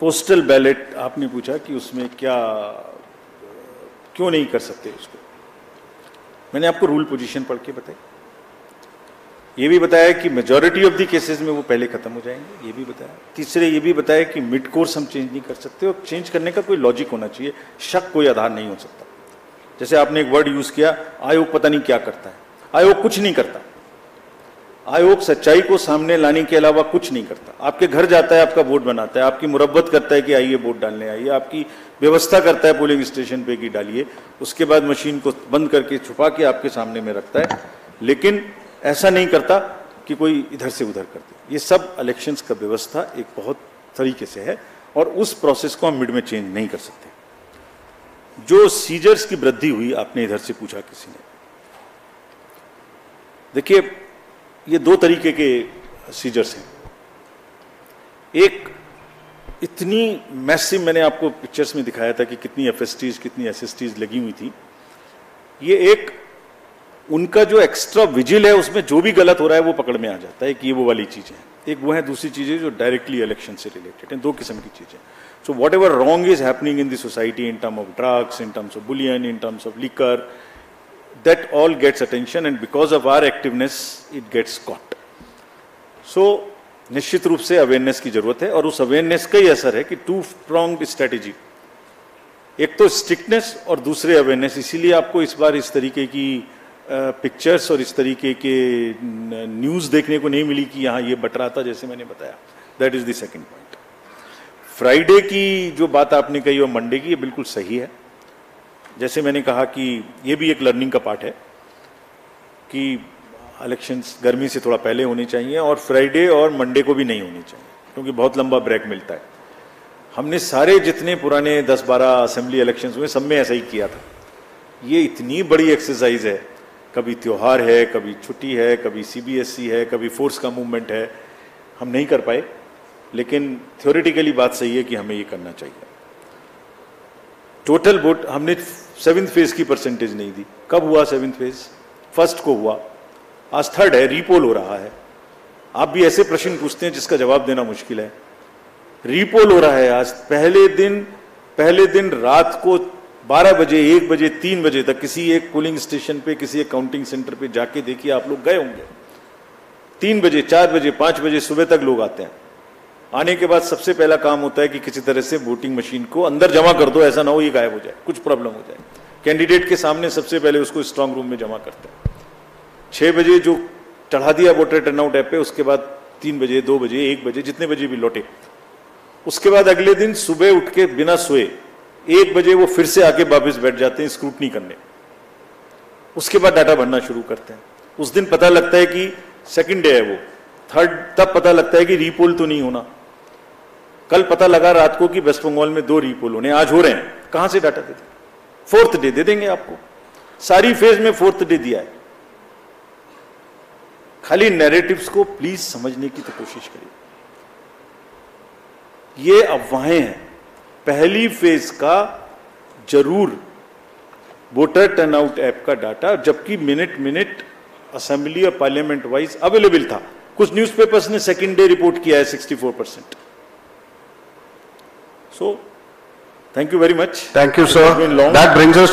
Postal ballot आपने पूछा कि उसमें क्या क्यों नहीं कर सकते उसको मैंने आपको रूल पोजीशन पढ़ के बताई ये भी बताया कि मेजॉरिटी ऑफ़ द केसेस में वो पहले खत्म हो जाएँगे ये भी बताया तीसरे ये भी बताया कि मिड कोर्स हम चेंज नहीं कर सकते और चेंज करने का कोई लॉजिक होना चाहिए शक कोई आधार नहीं हो सकता जैसे आपने एक वर्ड यूज़ किया, आयोग पता नहीं क्या करता है। आयोग कुछ नहीं करता। आयोग सच्चाई को सामने लाने के अलावा कुछ नहीं करता। आपके घर जाता है, आपका वोट बनाता है, आपकी मुरब्बत करता है कि आइए वोट डालने आइए, आपकी व्यवस्था करता है पोलिंग स्टेशन पे कि डालिए, उसके बाद मशीन को बंद करके छुपा के आपके सामने में रखता है। लेकिन ऐसा नहीं करता कि कोई इधर से उधर कर दे। ये सब इलेक्शंस का व्यवस्था एक बहुत तरीके से है और उस प्रोसेस को हम मिड में चेंज नहीं कर सकते। जो सीजर्स की वृद्धि हुई, आपने इधर से पूछा किसी ने? देखिए, ये दो तरीके के सीजर्स हैं। एक, इतनी मैसिव, मैंने आपको पिक्चर्स में दिखाया था कि कितनी एफ़ कितनी एस लगी हुई थी। ये एक, उनका जो एक्स्ट्रा विजिल है, उसमें जो भी गलत हो रहा है, वो पकड़ में आ जाता है कि ये वो वाली चीज़ें हैं। एक वो है, दूसरी चीज़ें जो डायरेक्टली इलेक्शन से रिलेटेड हैं। दो किस्म की चीज़ें whatever wrong is happening in the society in term of drugs in terms of bullion in terms of liquor that all gets attention and because of our activeness, it gets caught. So निश्चित रूप से awareness की ज़रूरत है और उस awareness का ही असर है कि टू प्रोंग स्ट्रेटेजी एक तो स्ट्रिक्टनेस और दूसरे अवेयरनेस इसीलिए आपको इस बार इस तरीके की पिक्चर्स और इस तरीके के न्यूज़ देखने को नहीं मिली कि यहाँ ये बट रहा था जैसे मैंने बताया। That is the second point Friday की जो बात आपने कही और मंडे की, ये बिल्कुल सही है। जैसे मैंने कहा कि ये भी एक लर्निंग का पार्ट है कि इलेक्शंस गर्मी से थोड़ा पहले होने चाहिए और फ्राइडे और मंडे को भी नहीं होनी चाहिए, क्योंकि बहुत लंबा ब्रेक मिलता है। हमने सारे जितने पुराने 10-12 असेंबली इलेक्शंस हुए, सब में ऐसा ही किया था। ये इतनी बड़ी एक्सरसाइज है। कभी त्यौहार है, कभी छुट्टी है, कभी सीबीएसई है, कभी फोर्स का मूवमेंट है। हम नहीं कर पाए। लेकिन थ्योरेटिकली बात सही है कि हमें ये करना चाहिए। टोटल वोट हमने सेवेंथ फ़ेज़ की परसेंटेज नहीं दी। कब हुआ सेवेंथ फ़ेज़ फ़र्स्ट को हुआ। आज थर्ड है रीपोल हो रहा है। आप भी ऐसे प्रश्न पूछते हैं जिसका जवाब देना मुश्किल है। रीपोल हो रहा है आज। पहले दिन पहले दिन रात को 12 बजे 1 बजे 3 बजे तक किसी एक पोलिंग स्टेशन पे, किसी एक काउंटिंग सेंटर पे जाके देखिए आप लोग गए होंगे। तीन बजे, चार बजे, पाँच बजे सुबह तक लोग आते हैं। आने के बाद सबसे पहला काम होता है कि किसी तरह से वोटिंग मशीन को अंदर जमा कर दो, ऐसा ना हो ये गायब हो जाए, कुछ प्रॉब्लम हो जाए। कैंडिडेट के सामने सबसे पहले उसको स्ट्रांग रूम में जमा करते हैं। छह बजे जो चढ़ा दिया वोटर टर्नआउट ऐप पे, उसके बाद तीन बजे, दो बजे, एक बजे, जितने बजे भी लौटे। उसके बाद अगले दिन सुबह उठ के बिना सोए, एक बजे वो फिर से आके वापिस बैठ जाते हैं स्क्रूटनी करने। उसके बाद डाटा भरना शुरू करते हैं। उस दिन पता लगता है कि सेकंड डे है वो। थर्ड तब पता लगता है कि रीपोल तो नहीं होना। कल पता लगा रात को कि वेस्ट बंगाल में दो रीपोल होने, आज हो रहे हैं। कहाँ से डाटा दे फोर्थ डे दे दे देंगे आपको। सारी फ़ेज़ में फोर्थ डे दिया है। खाली नैरेटिव्स को प्लीज़ समझने की तो कोशिश करिए। ये अफवाहें हैं। पहली फ़ेज़ का ज़रूर वोटर टर्नआउट ऐप का डाटा, जबकि मिनट मिनट असेंबली और पार्लियामेंट वाइज अवेलेबल था। कुछ न्यूज़पेपर्स ने सेकेंड डे रिपोर्ट किया है 64 percent So, thank you very much. Thank you, sir. That brings us